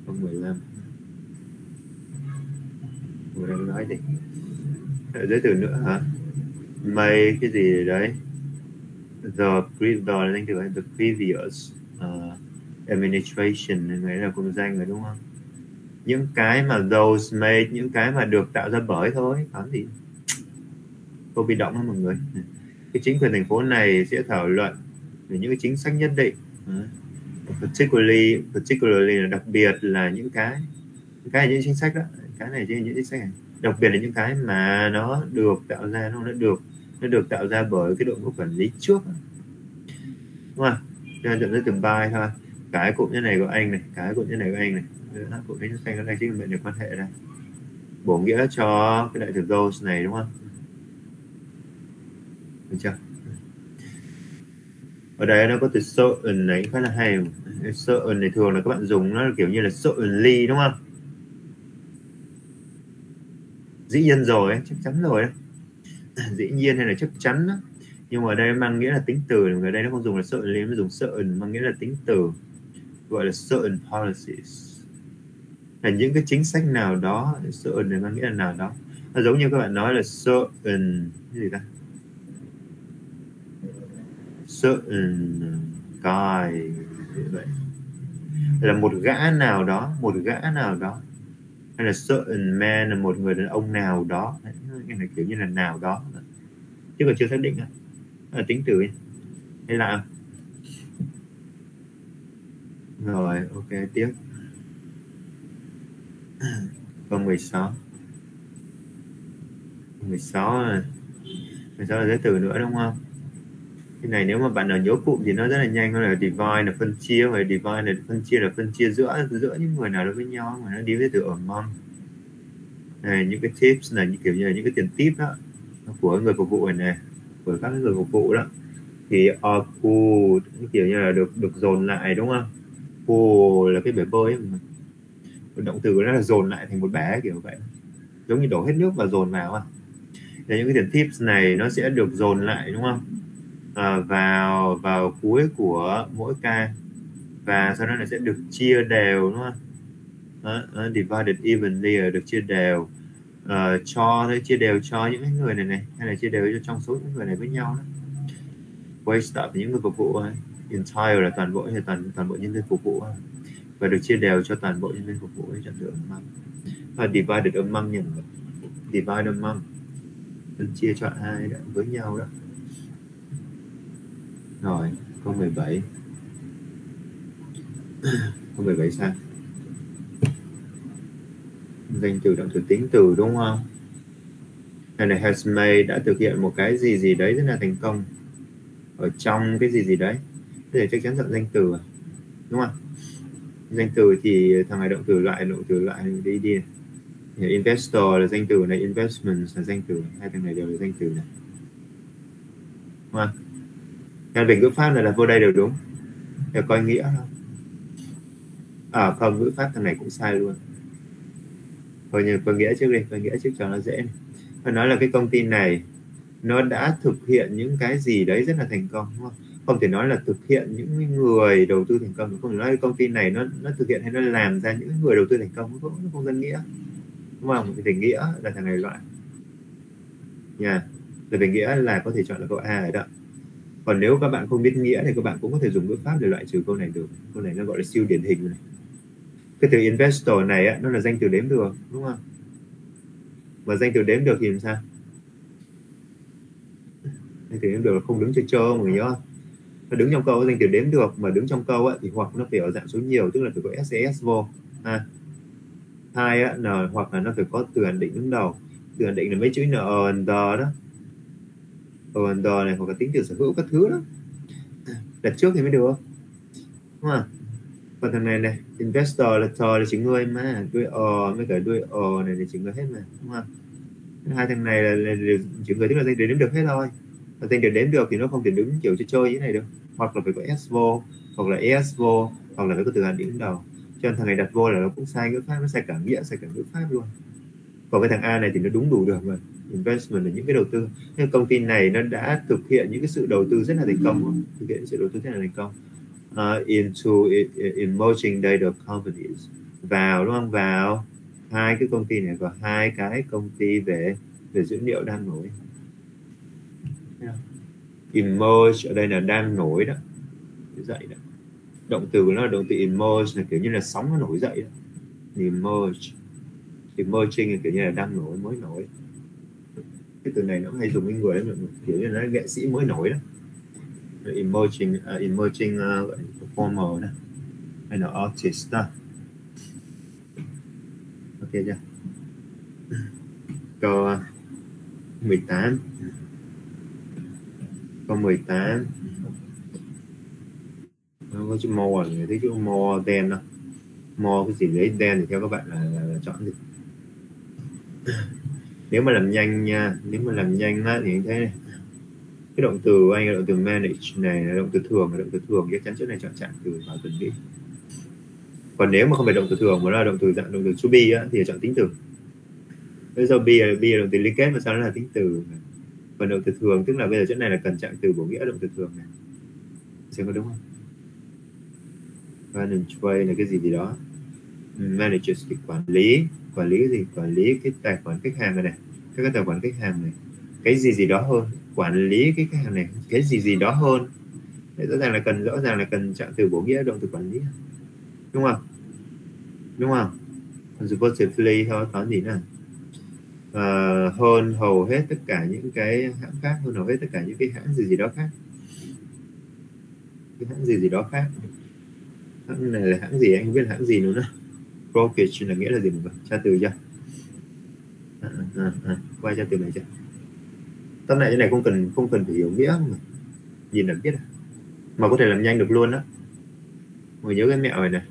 Câu 15 Tôi đang nói gì ờ, giới từ nữa hả? May cái gì đấy? The previous là danh từ the previous uh, administration người là cùng danh rồi đúng không? Những cái mà those made những cái mà được tạo ra bởi thôi. Có gì? Câu bị động đó mọi người cái chính quyền thành phố này sẽ thảo luận về những cái chính sách nhất định. Particularly particularly là đặc biệt là những cái những cái những chính sách đó. Cái này chính những chính sách này. Đặc biệt là những cái mà nó được tạo ra, nó được nó được tạo ra bởi cái đội ngũ quản lý trước. Đúng không? Cho dẫn tới từng bài thôi. Cái cụm như này của anh này, cái cụm như này của anh này. Cụm như xanh cái này chính là mệnh được quan hệ đây bổ nghĩa cho cái đại từ those này, đúng không? Được chưa? Ở đây nó có từ certain này khá là hay. Certain này thường là các bạn dùng nó kiểu như là certainly đúng không? Dĩ nhiên rồi, chắc chắn rồi dĩ nhiên hay là chắc chắn đó. nhưng mà ở đây mang nghĩa là tính từ. Ở đây nó không dùng là certain nó dùng certain mang nghĩa là tính từ. Gọi là certain policies. Là những cái chính sách nào đó certain này mang nghĩa là nào đó. Nó giống như các bạn nói là certain cái gì ta? Ừ, certain guy vậy. Là một gã nào đó một gã nào đó hay là certain ừ, man là một người đàn ông nào đó cái này kiểu như là nào đó. Chứ còn chưa xác định à, tính từ hay là rồi ok tiếp. Câu 16 16 này 16 là giới từ nữa đúng không? Cái này nếu mà bạn ở nhớ cụm thì nó rất là nhanh nó là divide là phân chia và divide là phân chia là phân chia giữa giữa những người nào đó với nhau mà nó đi với từ ở mong. Này những cái tips này như kiểu như là những cái tiền tip đó của người phục vụ này, này của các người phục vụ đó. Thì ờ, aku kiểu như là được được dồn lại đúng không? Pool là cái bể bơi mà. Động từ nó là dồn lại thành một bể kiểu vậy. Giống như đổ hết nước và dồn vào à. Những cái tiền tips này nó sẽ được dồn lại đúng không? Ờ, vào vào cuối của mỗi ca. Và sau đó nó sẽ được chia đều đúng không? Đó, uh, divided evenly được chia đều. Uh, cho đấy chia đều cho những người này này hay là chia đều cho trong số những người này với nhau đó. Waste up những người phục vụ ấy. entire là toàn bộ hay toàn toàn bộ nhân viên phục vụ ấy. và được chia đều cho toàn bộ nhân viên phục vụ ấy chọn được among và divided among nhận divided among. Được chia cho ai đó với nhau đó rồi câu 17 câu 17 sao? Danh từ động từ tính từ đúng không? Này này has made đã thực hiện một cái gì gì đấy rất là thành công ở trong cái gì gì đấy. Thế thì chắc chắn chọn danh từ à? đúng không? Danh từ thì thằng này động từ loại động từ loại đi đi. Investor là danh từ này investment là danh từ. Hai thằng này đều là danh từ này. Đúng không? Nên về ngữ pháp này là vô đây đều đúng. Để coi nghĩa không à không ngữ pháp thằng này cũng sai luôn. Thôi nhìn coi nghĩa trước đi coi nghĩa trước cho nó dễ phải nói là cái công ty này nó đã thực hiện những cái gì đấy rất là thành công đúng không? Không thể nói là thực hiện những người đầu tư thành công. Không thể nói công ty này nó nó thực hiện hay nó làm ra những người đầu tư thành công. Cũng không, nó không dân nghĩa. Đúng không? Thì nghĩa là thằng này loại. Nha. Yeah. là về nghĩa là có thể chọn là câu a ở đó còn nếu các bạn không biết nghĩa thì các bạn cũng có thể dùng ngữ pháp để loại trừ câu này được. Câu này nó gọi là siêu điển hình này. Cái từ investor này á, nó là danh từ đếm được đúng không? Mà danh từ đếm được thì làm sao? Danh từ đếm được là không đứng chơi chơi mọi người nhớ nó đứng trong câu danh từ đếm được mà đứng trong câu á, thì hoặc nó phải ở dạng số nhiều tức là phải có ses vô ha? Hai á, n hoặc là nó phải có từ ẩn định đứng đầu. Từ ẩn định là mấy chữ n n đó under này hoặc là tính từ sở hữu các thứ đó. Đặt trước thì mới được. Đúng không còn thằng này này investor là tờ là chỉ người mà đuôi ờ với cả đuôi ờ này là chỉ người hết mà đúng không hai thằng này là, là, là chỉ người tức là danh từ đếm được hết thôi. Và danh đếm được thì nó không thể đứng kiểu chơi chơi như thế này được. Hoặc là phải có s vô hoặc là es vô hoặc là phải có từ hàn điểm đầu. Cho nên thằng này đặt vô là nó cũng sai ngữ pháp nó sai cả nghĩa sai cả ngữ pháp luôn. Còn cái thằng a này thì nó đúng đủ được rồi investment là những cái đầu tư. Nhưng công ty này nó đã thực hiện những cái sự đầu tư rất là thành công thực hiện sự đầu tư rất là thành công uh, into e, e, emerging data companies. Vào đúng không? Vào hai cái công ty này và hai cái công ty về về dữ liệu đang nổi. Emerge ở đây là đang nổi đó. Dậy đó. Động từ nó là động từ emerge là kiểu như là sóng nó nổi dậy đó. Emerge. Emerging là kiểu như là đang nổi mới nổi cái từ này nó hay dùng với người ấy, kiểu như là nghệ sĩ mới nổi đó. Emerging uh, emerging uh, performer đó. Hay là artist đó. Ok chưa? Câu à, 18 câu 18 nó có chữ more người thấy chữ more than đâu more cái gì đấy than thì theo các bạn là, là, là chọn gì nếu mà làm nhanh nha nếu mà làm nhanh á, thì thế cái động từ anh động từ manage này là động từ thường là động từ thường chắc chắn chỗ này chọn trạng từ vào tuần kỹ còn nếu mà không phải động từ thường mà là động từ dạng động từ to be á, thì chọn tính từ bây giờ be là be là động từ liên kết mà sao nó là tính từ còn động từ thường tức là bây giờ chỗ này là cần trạng từ bổ nghĩa động từ thường này xem có đúng không manage là cái gì gì đó manage thì quản lý quản lý cái gì? Quản lý cái tài khoản khách hàng này, này các cái tài khoản khách hàng này. Cái gì gì đó hơn quản lý cái khách hàng này cái gì gì đó hơn. Đấy, rõ ràng là cần rõ ràng là cần trạng từ bổ nghĩa động từ quản lý. Đúng không? Đúng không? Supposedly thôi có gì nữa à, ờ, hơn hầu hết tất cả những cái hãng khác hơn hầu hết tất cả những cái hãng gì gì đó khác. Cái hãng gì gì đó khác. Hãng này là hãng gì? Anh không biết hãng gì nữa nữa brokerage là nghĩa là gì mọi người tra từ chưa? À, à, à, à. quay tra từ này chưa? Tóm lại cái này không cần không cần phải hiểu nghĩa mà nhìn là biết mà có thể làm nhanh được luôn đó mọi nhớ cái mẹo này này.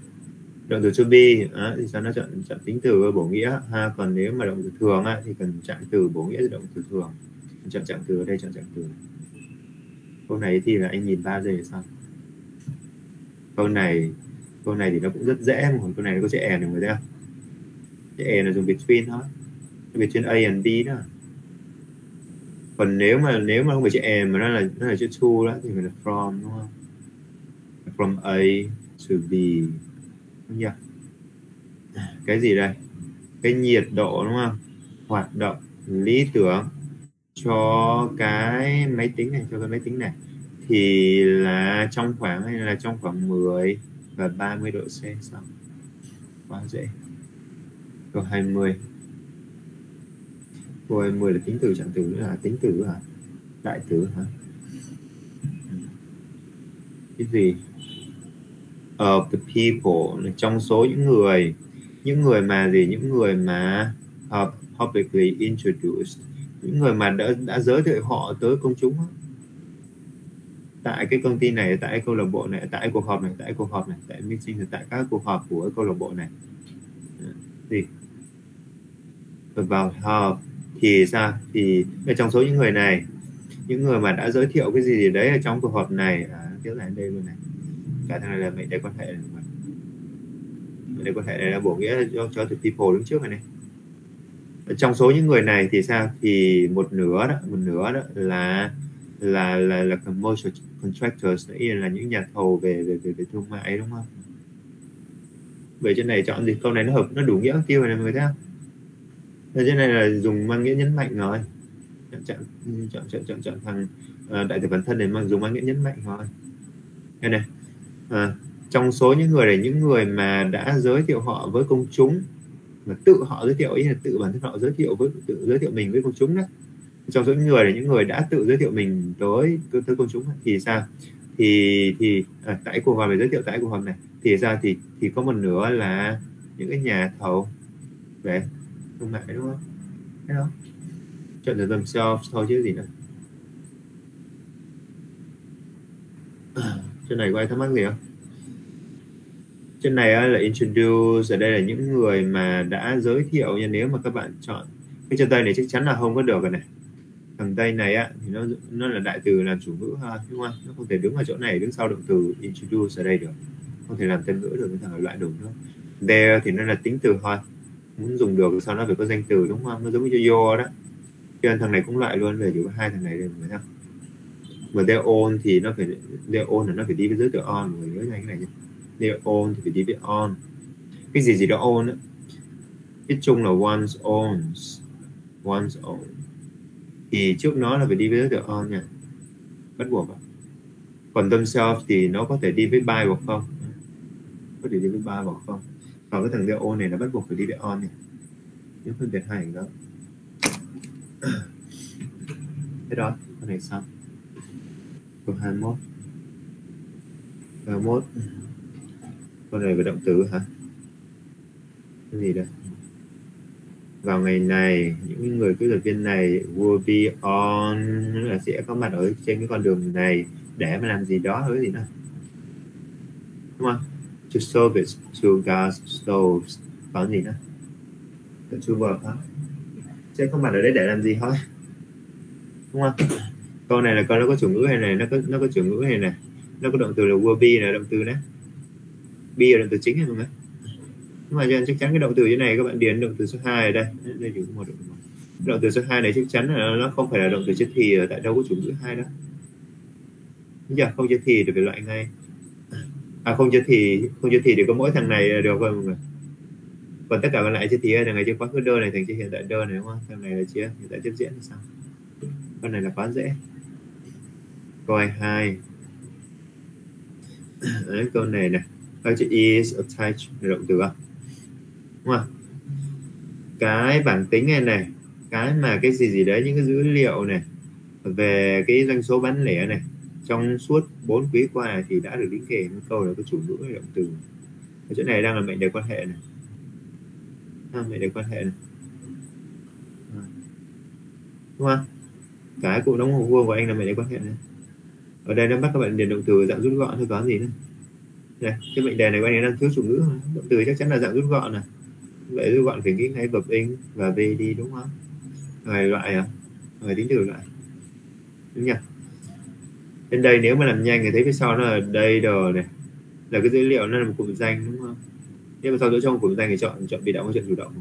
Động từ to be à, thì sao nó chọn chọn tính từ bổ nghĩa? Ha còn nếu mà động từ thường á, thì cần trạng từ bổ nghĩa động từ thường. Chọn trạng từ ở đây chọn trạng từ. Câu này thì là anh nhìn ba giây xong. Câu này câu này thì nó cũng rất dễ, một câu này nó có chữ e được người ta không? Chữ e là dùng between thôi between a and b đó. Còn nếu mà nếu mà không phải chữ e mà nó là nó là chữ to đó, thì mình là from, đúng không? From a to b, đúng chưa? Cái gì đây? Cái nhiệt độ, đúng không? Hoạt động lý tưởng cho cái máy tính này, cho cái máy tính này thì là trong khoảng, hay là trong khoảng 10 và 30 độ C xong quá dễ. Câu 20 câu 20 là tính từ trạng từ nữa là tính từ hả? Đại từ hả? Cái gì? Of the people trong số những người. Những người mà gì? Những người mà publicly introduced. Những người mà đã đã giới thiệu họ tới công chúng tại cái công ty này tại câu lạc bộ này tại cuộc họp này tại cuộc họp này tại meeting này tại các cuộc họp của câu lạc bộ này. Thì vâng, vào họp thì sao? Thì trong số những người này những người mà đã giới thiệu cái gì, gì đấy ở trong cuộc họp này. À, tiếp lại đây luôn này. Cả thằng này là mệnh đề quan hệ này mệnh đề quan hệ này là bổ nghĩa cho cho the people đứng trước này. Này trong số những người này thì sao? Thì một nửa đó một nửa đó là là là là commercial contractors ý là những nhà thầu về về về, về thương mại đúng không? Vậy trên này chọn gì câu này nó hợp nó đủ nghĩa tiêu này mọi người thấy không? Trên này là dùng mang nghĩa nhấn mạnh rồi chọn chọn chọn chọn chọn, chọn thằng uh, đại thể bản thân này mang dùng mang nghĩa nhấn mạnh thôi. Đây này à, trong số những người này những người mà đã giới thiệu họ với công chúng mà tự họ giới thiệu ý là tự bản thân họ giới thiệu với tự giới thiệu mình với công chúng đó trong những người là những người đã tự giới thiệu mình tới tới công chúng thì sao? Thì thì à, tại cuộc họp này giới thiệu tại cuộc họp này thì sao? Thì thì có một nửa là những cái nhà thầu về thương mại đúng không? Thấy không? Chọn được themselves thôi chứ gì nữa. Trên này có ai thắc mắc gì không? Trên này là introduce ở đây là những người mà đã giới thiệu nhưng nếu mà các bạn chọn cái chân tay này chắc chắn là không có được rồi này thằng tây này á, thì nó nó là đại từ làm chủ ngữ ha, đúng không? Nó không thể đứng ở chỗ này, đứng sau động từ introduce ở đây được. Không thể làm tên ngữ được cái thằng loại đủ nữa there thì nó là tính từ thôi muốn dùng được sau nó phải có danh từ, đúng không? Nó giống như yo đó. Cho thằng này cũng loại luôn, về chỉ có hai thằng này được phải không mà their own thì nó phải, their own là nó phải đi với giới từ on người nhớ ngay cái này nhé their own thì phải đi với on. Cái gì gì đó own á? Cái chung là one's owns, one's own thì trước nó là phải đi với giới từ on nha. Bắt buộc đó. còn themselves thì nó có thể đi với by hoặc không? Có thể đi với by hoặc không? Còn cái thằng their này là bắt buộc phải đi với on nha. Nếu phân biệt hai hình đó. Thế đó, con này xong câu 21 21 con này về động từ hả? Cái gì đây? Vào ngày này, những người kỹ thuật viên này will be on. Là sẽ có mặt ở trên cái con đường này. Để mà làm gì đó thôi gì nữa đúng không? To service to gas stoves có gì nữa to work hả sẽ có mặt ở đấy để làm gì thôi. Đúng không? Câu này là câu nó có chủ ngữ hay này? Nó có nó có chủ ngữ hay này? Nó có động từ là will be là động từ đấy be là động từ chính hay không nhưng mà chắc chắn cái động từ như này các bạn điền động từ số 2 ở đây. Đây chỉ có một động từ động từ số 2 này chắc chắn là nó không phải là động từ chất thì ở tại đâu có chủ ngữ hai đó. Bây giờ không chất thì được phải loại ngay. À không chất thì không chất thì thì có mỗi thằng này được rồi mọi người? Còn tất cả còn lại chất thì là ngày chưa quá khứ đơn này thành chữ hiện tại đơn này đúng không? Thằng này là chia hiện tại tiếp diễn là sao? Con này là quá dễ. Coi hai. Đấy, câu này này. Các chữ is attached là động từ không đúng không? Cái bảng tính này này cái mà cái gì gì đấy những cái dữ liệu này về cái doanh số bán lẻ này trong suốt bốn quý qua thì đã được đính kèm câu là cái chủ ngữ động từ. Ở chỗ này đang là mệnh đề quan hệ này. À, mệnh đề quan hệ này. Đúng không? Cái cụ đóng hồng vuông của anh là mệnh đề quan hệ này. Ở đây nó bắt các bạn điền động từ dạng rút gọn thôi có gì nữa. Này cái mệnh đề này của anh đang thiếu chủ ngữ động từ chắc chắn là dạng rút gọn này vậy thì bạn phải nghĩ ngay bập in và v đi đúng không? Ngoài loại à? Ngoài tính từ loại đúng nhỉ? Bên đây nếu mà làm nhanh thì thấy phía sau nó là đây đồ này. Là cái dữ liệu nó là một cụm danh đúng không? Nếu mà sau đó trong cụm danh thì chọn chọn bị động hay chọn chủ động?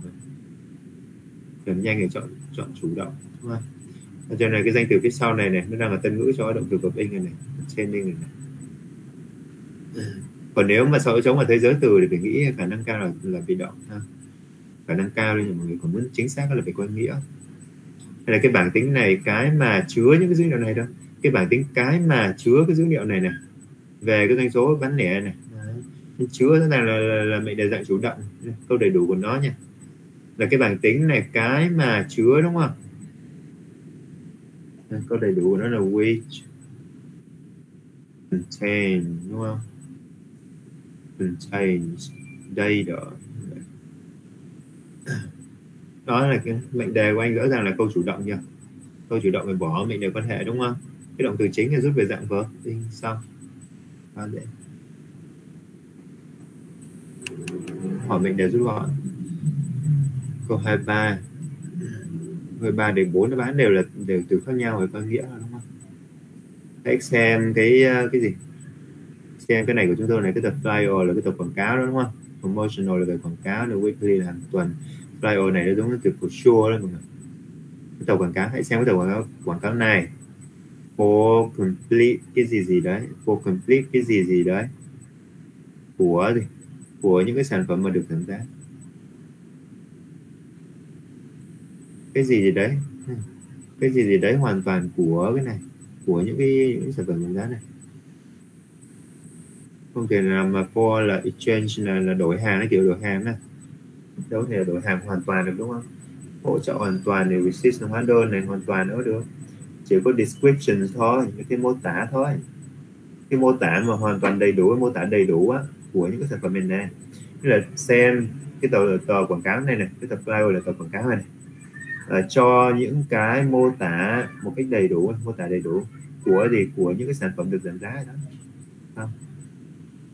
Làm nhanh thì chọn chọn chủ động đúng không? Ở trên này cái danh từ phía sau này này nó đang là tân ngữ cho động từ bập in này, này trên đây này, này. Còn nếu mà sau chống mà thế giới từ thì phải nghĩ khả năng cao là là bị động ha và năng cao nên mọi người còn muốn chính xác là phải quan nghĩa. Hay là cái bảng tính này cái mà chứa những cái dữ liệu này đâu. Cái bảng tính cái mà chứa cái dữ liệu này này về cái doanh số bán lẻ này. Đấy. chứa rõ ràng là, là, là mệnh đề dạng chủ động câu đầy đủ của nó nha. Là cái bảng tính này cái mà chứa đúng không? Câu đầy đủ của nó là which contain đúng không? Contains data đó là cái mệnh đề của anh rõ ràng là câu chủ động nhỉ? Câu chủ động phải bỏ mệnh đề quan hệ đúng không? Cái động từ chính là rút về dạng vớ, tinh xong quá dễ hỏi mệnh đề rút gọn câu 23 13 đến 4 nó bán đều là đều từ khác nhau rồi có nghĩa là đúng không? Hãy xem cái cái gì? Xem cái này của chúng tôi này cái tập flyer là cái tập quảng cáo đó đúng không? Promotional là về quảng cáo, là weekly là hàng tuần. Flyer này nó giống như từ for sure đó mọi người. Cái tàu quảng cáo, hãy xem cái tàu quảng cáo quảng cáo này. For complete cái gì gì đấy for complete cái gì gì đấy của gì? Của những cái sản phẩm mà được giảm giá. Cái gì gì đấy? Cái gì gì đấy hoàn toàn của cái này, của những cái, những sản phẩm giảm giá này không thể nào mà for là exchange là, là đổi hàng nó kiểu đổi hàng này đâu thể là đổi hàng hoàn toàn được đúng không? Hỗ trợ hoàn toàn thì resist hóa đơn này hoàn toàn nữa được. Chỉ có description thôi những cái mô tả thôi. Cái mô tả mà hoàn toàn đầy đủ mô tả đầy đủ á, của những cái sản phẩm mình nè. Như là xem cái tờ, tờ quảng cáo này này cái tờ flyer là tờ quảng cáo này, này. À, cho những cái mô tả một cách đầy đủ mô tả đầy đủ của gì của những cái sản phẩm được giảm giá đó. Không?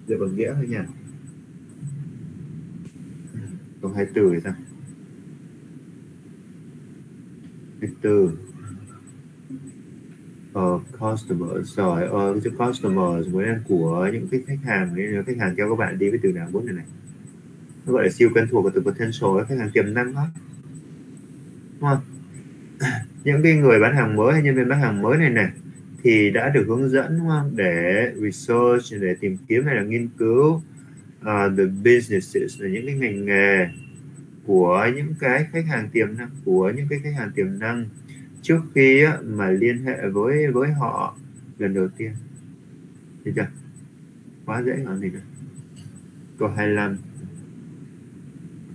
Dựa bằng nghĩa thôi nha. Câu hai từ thì sao? Hai từ. Uh, customer rồi uh, chữ customer mới là của những cái khách hàng nên khách hàng kêu các bạn đi với từ nào bốn này này. Nó gọi là siêu quen thuộc của từ potential khách hàng tiềm năng đó đúng không? Những cái người bán hàng mới hay nhân viên bán hàng mới này này thì đã được hướng dẫn đúng không? Để research để tìm kiếm hay là nghiên cứu uh, the businesses là những cái ngành nghề của những cái khách hàng tiềm năng của những cái khách hàng tiềm năng trước khi mà liên hệ với với họ lần đầu tiên. Thấy chưa? Quá dễ ngọn gì nữa câu 25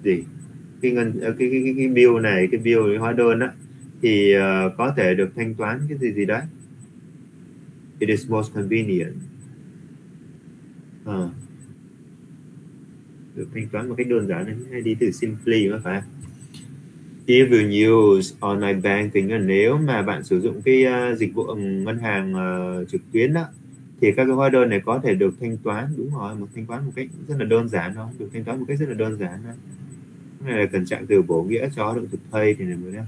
gì? Cái ngân ờ, cái cái cái, cái bill này cái bill cái hóa đơn á thì uh, có thể được thanh toán cái gì gì đấy it is most convenient à. được thanh toán một cách đơn giản hay đi từ simply mà phải if you use online banking là nếu mà bạn sử dụng cái uh, dịch vụ ừ, ngân hàng uh, trực tuyến đó thì các cái hóa đơn này có thể được thanh toán đúng rồi một thanh toán một cách rất là đơn giản không được thanh toán một cách rất là đơn giản đó. cái này là cần trạng từ bổ nghĩa cho động từ pay thì này mới nhá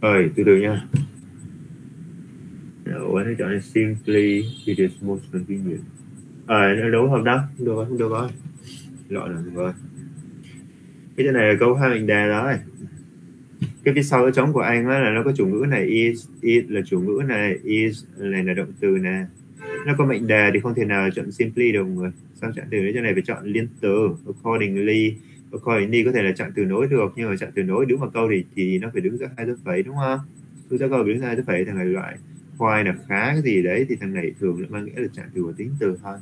ơi từ từ nha. Dạ, Ủa nó chọn simply it is most convenient à, nó đúng không đó? Được rồi không được rồi. Lọt là được rồi. Cái chỗ này là câu hai mệnh đề rồi cái phía sau cái trống của anh á là nó có chủ ngữ này is is là chủ ngữ này is này là động từ nè nó có mệnh đề thì không thể nào chọn simply được người. Sang chọn từ? Cái chỗ này phải chọn liên từ accordingly accordingly có thể là chọn từ nối được nhưng mà chọn từ nối đứng vào câu thì thì nó phải đứng giữa hai dấu phẩy đúng không? Cứ giữa câu đứng giữa hai dấu phẩy thằng này loại khoai là khá cái gì đấy thì thằng này thường lại mang nghĩa là chọn từ của tính từ thôi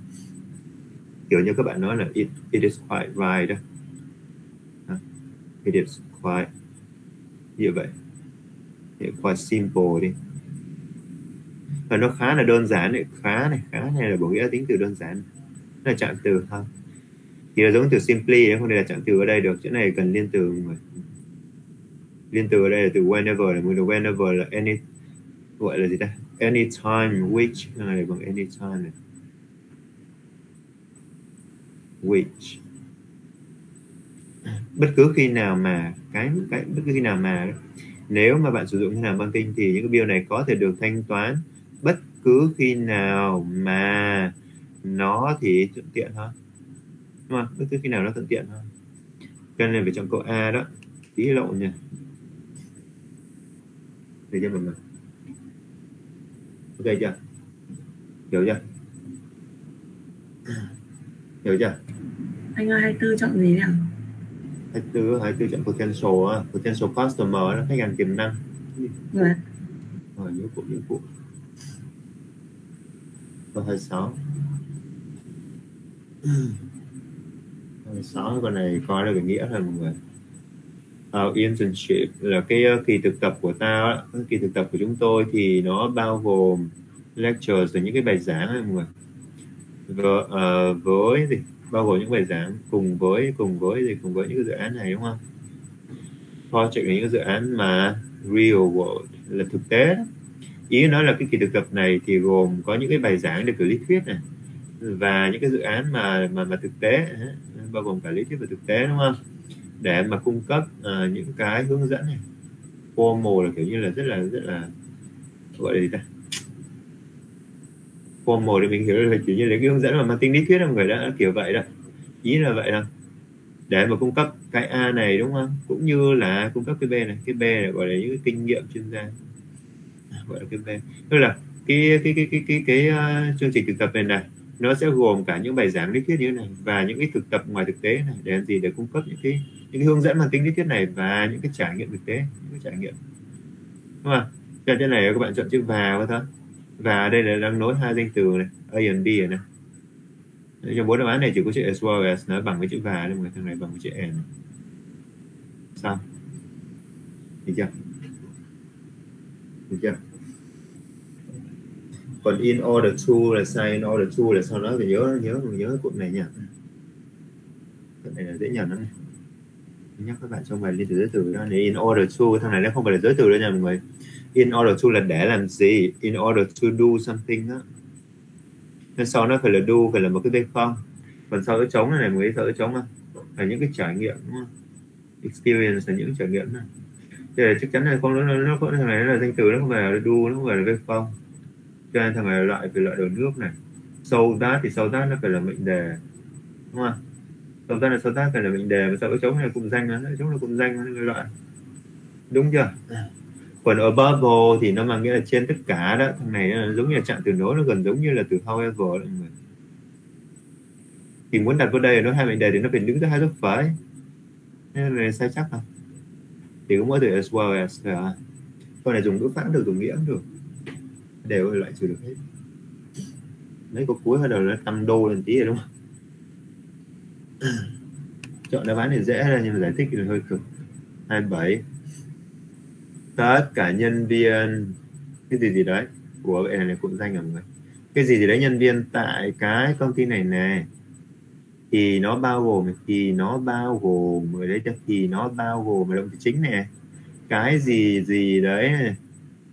kiểu như các bạn nói là it, it is quite right đó. It is quite như vậy. It quite simple đi. Và nó khá là đơn giản này khá này khá này là bổ nghĩa tính từ đơn giản. Là trạng từ thôi thì là giống từ simply không thể là chọn từ ở đây được. Chỗ này cần liên từ mà liên từ ở đây là từ whenever, là từ whenever là any gọi là gì ta? Anytime, which này bằng anytime này. Which. Bất cứ khi nào mà cái cái bất cứ khi nào mà nếu mà bạn sử dụng như nào băng kinh thì những cái bill này có thể được thanh toán bất cứ khi nào mà nó thì thuận tiện thôi không? Bất cứ khi nào nó thuận tiện thôi. Cho nên phải chọn câu A đó. Tí lộn nha. Để cho người. Ok chưa? Hiểu chưa? Hiểu chưa? Anh ơi 24 chọn gì nào 24 24 chọn potential á. Potential customer đó khách hàng tiềm năng. Vâng. rồi nhớ cụ nhớ cụ. Câu 26 26 con này coi là cái nghĩa thôi mọi người uh, ờ, internship là cái uh, kỳ thực tập của tao cái kỳ thực tập của chúng tôi thì nó bao gồm lectures là những cái bài giảng ấy mọi người với, uh, với gì? Bao gồm những bài giảng cùng với cùng với gì? Cùng với những cái dự án này đúng không? Project là những cái dự án mà real world là thực tế. Đó. ý nói là cái kỳ thực tập này thì gồm có những cái bài giảng được kiểu lý thuyết này và những cái dự án mà mà mà thực tế bao gồm cả lý thuyết và thực tế đúng không? Để mà cung cấp uh, những cái hướng dẫn này. Formal là kiểu như là rất là rất là gọi là gì ta? Formal thì mình hiểu là kiểu như là cái hướng dẫn mà mang tính lý thuyết là người đã kiểu vậy đó. Ý là vậy đó. Để mà cung cấp cái A này đúng không? Cũng như là cung cấp cái B này. Cái B này gọi là những cái kinh nghiệm chuyên gia. À, gọi là cái B. Tức là cái cái cái cái cái, cái, uh, chương trình thực tập này này nó sẽ gồm cả những bài giảng lý thuyết như thế này và những cái thực tập ngoài thực tế này để làm gì? Để cung cấp những cái những cái hướng dẫn mang tính lý thuyết này và những cái trải nghiệm thực tế, những cái trải nghiệm. Đúng không cho trên này, các bạn chọn chữ và có thôi. Và đây là đang nối hai danh từ này, A and B này trong bốn đáp án này chỉ có chữ as well as, nó bằng với chữ và nhưng mà thằng này bằng với chữ and. Xong. Được chưa? Được chưa? Còn in order to là sai in order to là sau đó phải nhớ nhớ nhớ cụm này nha. Cụm này là dễ nhầm lắm này. Nhắc các bạn trong bài liên từ giới từ đó này, in order to thằng này nó không phải là giới từ đâu nha mọi người. In order to là để làm gì? In order to do something đó nên sau nó phải là do, phải là một cái bên không còn sau cái trống này này người sau cái trống là những cái trải nghiệm, đúng không? experience là những trải nghiệm này thì chắc chắn là không, nó nó nó, thằng này nó là danh từ, nó không phải là do, nó không phải là bên không nên thằng này loại về loại đầu nước này. Sâu đát thì sâu đát nó phải là mệnh đề đúng không sâu đát là sâu đát phải là mệnh đề và sau cái trống này cũng danh nó trống là cũng danh nó loại. Đúng chưa? Còn above thì nó mang nghĩa là trên tất cả đó thằng này nó giống như là chạm từ nối nó gần giống như là từ however đó người. Thì muốn đặt vào đây nó hai mệnh đề thì nó phải đứng tới hai dấu phẩy nên là sai chắc à? Thì cũng có từ as well as à con này dùng ngữ pháp được dùng nghĩa cũng được đều loại trừ được hết. Mấy có cuối hay đầu nó tăng đô lên tí rồi đúng không? Chọn đáp án thì dễ ra nhưng mà giải thích thì hơi cực. 27 tất cả nhân viên cái gì gì đấy của vậy này cũng danh ở người. Cái gì gì đấy nhân viên tại cái công ty này nè thì nó bao gồm thì nó bao gồm người đấy thì nó bao gồm động từ chính nè. Cái gì gì đấy này,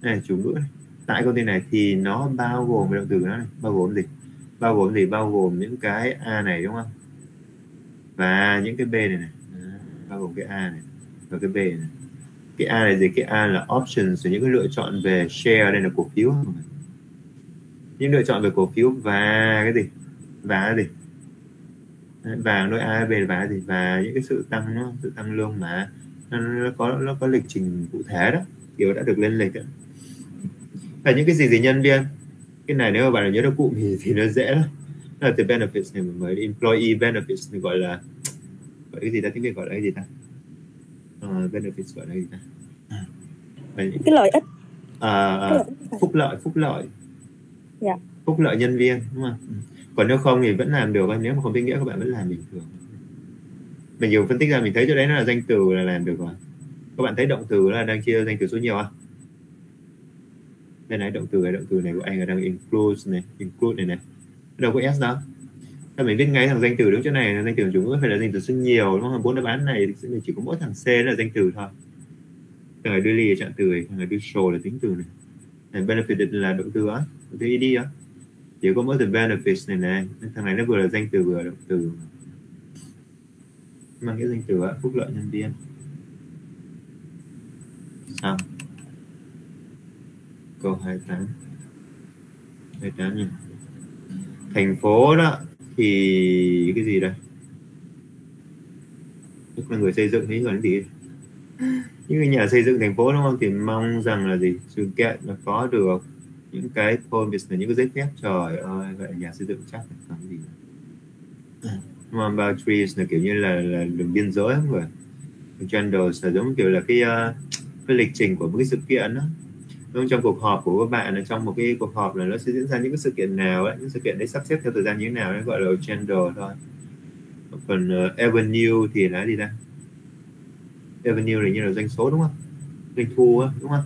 này chủ ngữ này tại công ty này thì nó bao gồm động từ nó này bao gồm gì? Bao gồm gì? Bao gồm những cái a này đúng không? Và những cái b này này. Bao gồm cái a này và cái b này cái A là gì? Cái A là options là những cái lựa chọn về share đây là cổ phiếu những lựa chọn về cổ phiếu và cái gì? Và cái gì? Và đôi A về và gì? Và những cái sự tăng nó sự tăng lương mà nó, nó có nó có lịch trình cụ thể đó. Kiểu đã được lên lịch đó và những cái gì gì nhân viên? Cái này nếu mà bạn nhớ được cụm thì thì nó dễ lắm. Đó là từ benefits này mới employee benefits này gọi là gọi cái gì ta? Tiếng việt gọi là cái gì ta? Uh, benefits gọi là cái gì ta? Cái lợi ích. À, à, phúc lợi phúc lợi. Dạ. phúc lợi nhân viên đúng không? Còn nếu không thì vẫn làm được nếu mà không biết nghĩa các bạn vẫn làm bình thường. Mình nhiều phân tích ra mình thấy chỗ đấy nó là danh từ là làm được rồi các bạn thấy động từ là đang chia danh từ số nhiều à đây này động từ này, động từ này của anh là đang include này include này này. Đâu có s đâu. ถ้า mình viết ngay thằng danh từ đứng chỗ này? Là danh từ chủ ngữ phải là danh từ rất nhiều, đúng không? Bốn đáp án này thì chỉ có mỗi thằng c là danh từ thôi. Thằng này đưa ly là trạng từ này thằng này đưa show là tính từ này. Này benefit là động từ á, động từ id á. Chỉ có mỗi từ benefits này này, thằng này nó vừa là danh từ vừa là động từ. Mang cái danh từ á, phúc lợi nhân viên. Xong câu 28 28 nhỉ? Thành phố đó thì cái gì đây? Tức là người xây dựng ấy gọi là gì? Những cái nhà xây dựng thành phố đúng không? Thì mong rằng là gì? Sự kiện là có được những cái permits là những cái giấy phép. Trời ơi vậy nhà xây dựng chắc là làm gì? Mà boundaries là kiểu như là, là đường biên giới không rồi. Agendas là giống kiểu là cái uh, cái lịch trình của một cái sự kiện đó đúng trong cuộc họp của các bạn là trong một cái cuộc họp là nó sẽ diễn ra những cái sự kiện nào ấy những sự kiện đấy sắp xếp theo thời gian như thế nào đấy gọi là agenda thôi. Còn uh, avenue thì là gì ta? Avenue là như là doanh số đúng không? Doanh thu á đúng không?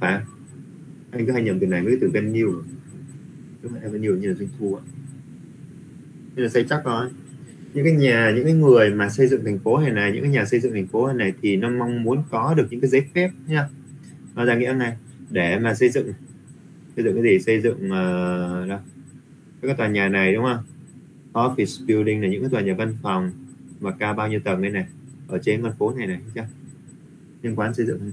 Phải. Anh cứ hay nhầm từ này với từ venue. Đúng không avenue như là doanh thu á. Nên là xây chắc thôi những cái nhà những cái người mà xây dựng thành phố này này những cái nhà xây dựng thành phố này, này thì nó mong muốn có được những cái giấy phép nha nó ra nghĩa này để mà xây dựng. Xây dựng cái gì? Xây dựng ờ, uh, đâu cái tòa nhà này đúng không? Office building là những cái tòa nhà văn phòng mà cao bao nhiêu tầng đây này ở trên con phố này này chưa? Liên quan xây dựng.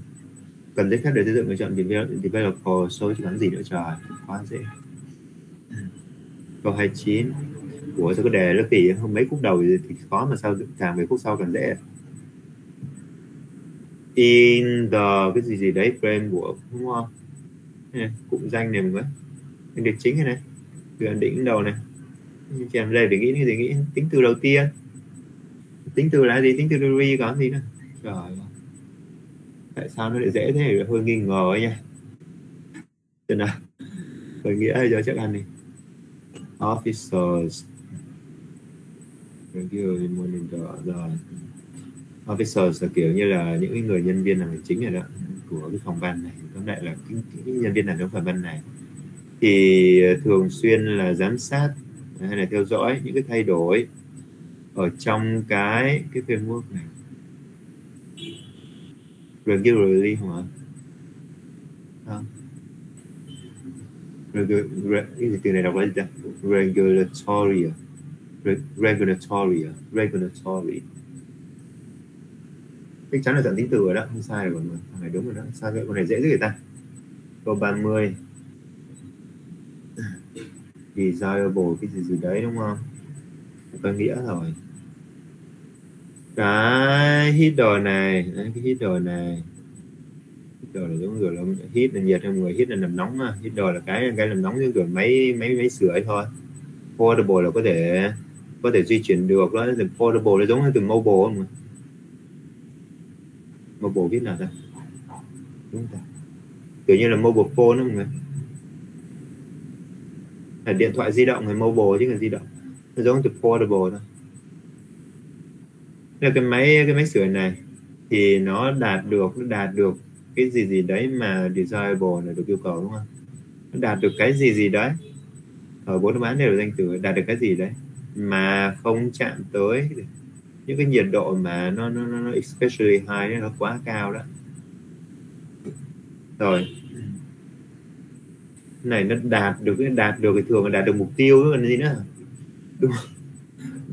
Cần giấy phép để xây dựng lựa chọn developer số chứ gì nữa trời quá dễ. Câu 29 của sao cái đề nó kỳ không mấy khúc đầu thì khó mà sao càng về khúc sau càng dễ. In the cái gì gì đấy framework đúng không? Này, cụm danh này mình cái được chính này này? Từ đỉnh đầu này. Chèn đây để nghĩ thì nghĩ. Tính từ đầu tiên. Tính từ là gì? Tính từ re có gì nữa? Trời tại sao nó lại dễ thế? Hơi nghi ngờ ấy nha. Thế nào? Khởi nghĩa giờ chắc ăn đi. Officers regular monitor rồi officers là kiểu như là những người nhân viên làm hành chính này đó của cái phòng ban này tóm lại là cái, cái nhân viên làm trong phòng ban này thì thường xuyên là giám sát hay là theo dõi những cái thay đổi ở trong cái cái framework này. Regularly không ạ? Không re- cái từ này đọc là gì ta? Regulatory regulatory à? regulatory. Chắc chắn là dạng tính từ rồi đó, không sai rồi mà, thằng này đúng rồi đó. Sao vậy? Con này dễ dữ người ta. Câu 30 desirable, cái gì gì đấy, đúng không? Có nghĩa rồi. Cái heater này cái hít đồ này. Đồ là giống kiểu là hít là nhiệt trong người hít là làm nóng hít đồ là cái cái làm nóng như kiểu máy máy máy sưởi thôi. Portable là có thể có thể di chuyển được đó từ portable, nó giống như từ mobile không mobile biết là ta? Đúng ta? Kiểu như là mobile phone đó mọi người. Là điện thoại di động hay mobile chứ là di động. Nó giống từ portable thôi. Là cái máy cái máy sửa này thì nó đạt được, nó đạt được cái gì gì đấy mà desirable là được yêu cầu đúng không? Nó đạt được cái gì gì đấy. Ờ, Ở bốn bán đều là danh từ, đạt được cái gì đấy mà không chạm tới những cái nhiệt độ mà nó nó nó especially high nó quá cao đó. Rồi. Này, nó đạt được cái, đạt được cái thường là đạt được mục tiêu còn gì nữa. Đúng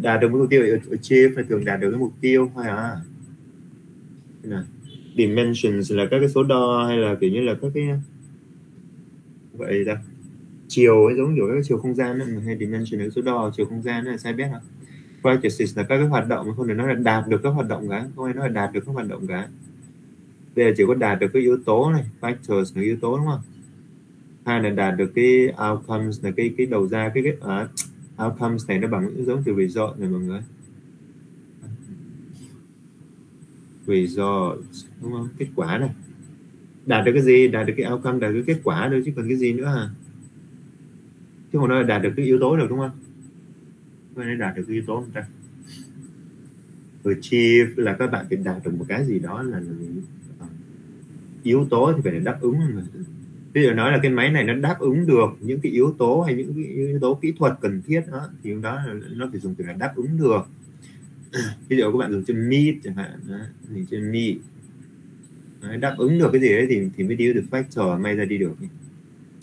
đạt được mục tiêu achieve phải thường đạt được cái mục tiêu hay à. Này. dimensions là các cái số đo hay là kiểu như là các cái, vậy đó chiều ấy giống kiểu các chiều không gian ấy, hay dimension số đo chiều không gian là sai biết không practices là các cái hoạt động mà không thể nói là đạt được các hoạt động cả không ai nói là đạt được các hoạt động cả. Bây giờ chỉ có đạt được cái yếu tố này factors là yếu tố đúng không? Hai là đạt được cái outcomes là cái cái đầu ra cái kết quả à, outcomes này nó bằng giống từ result này mọi người. Result đúng không? Kết quả này. Đạt được cái gì? Đạt được cái outcome đạt được cái kết quả thôi chứ còn cái gì nữa à chứ hồi nói đạt được cái yếu tố rồi đúng không? Hồi nên đạt được cái yếu tố không ta. Achieve là các bạn phải đạt được một cái gì đó là, yếu tố thì phải đáp ứng ví dụ nói là cái máy này nó đáp ứng được những cái yếu tố hay những cái yếu tố kỹ thuật cần thiết đó thì đó là nó phải dùng từ là đáp ứng được. Ví dụ các bạn dùng chữ meet chẳng hạn thì chữ meet đáp ứng được cái gì đấy thì thì mới đi được factor may ra đi được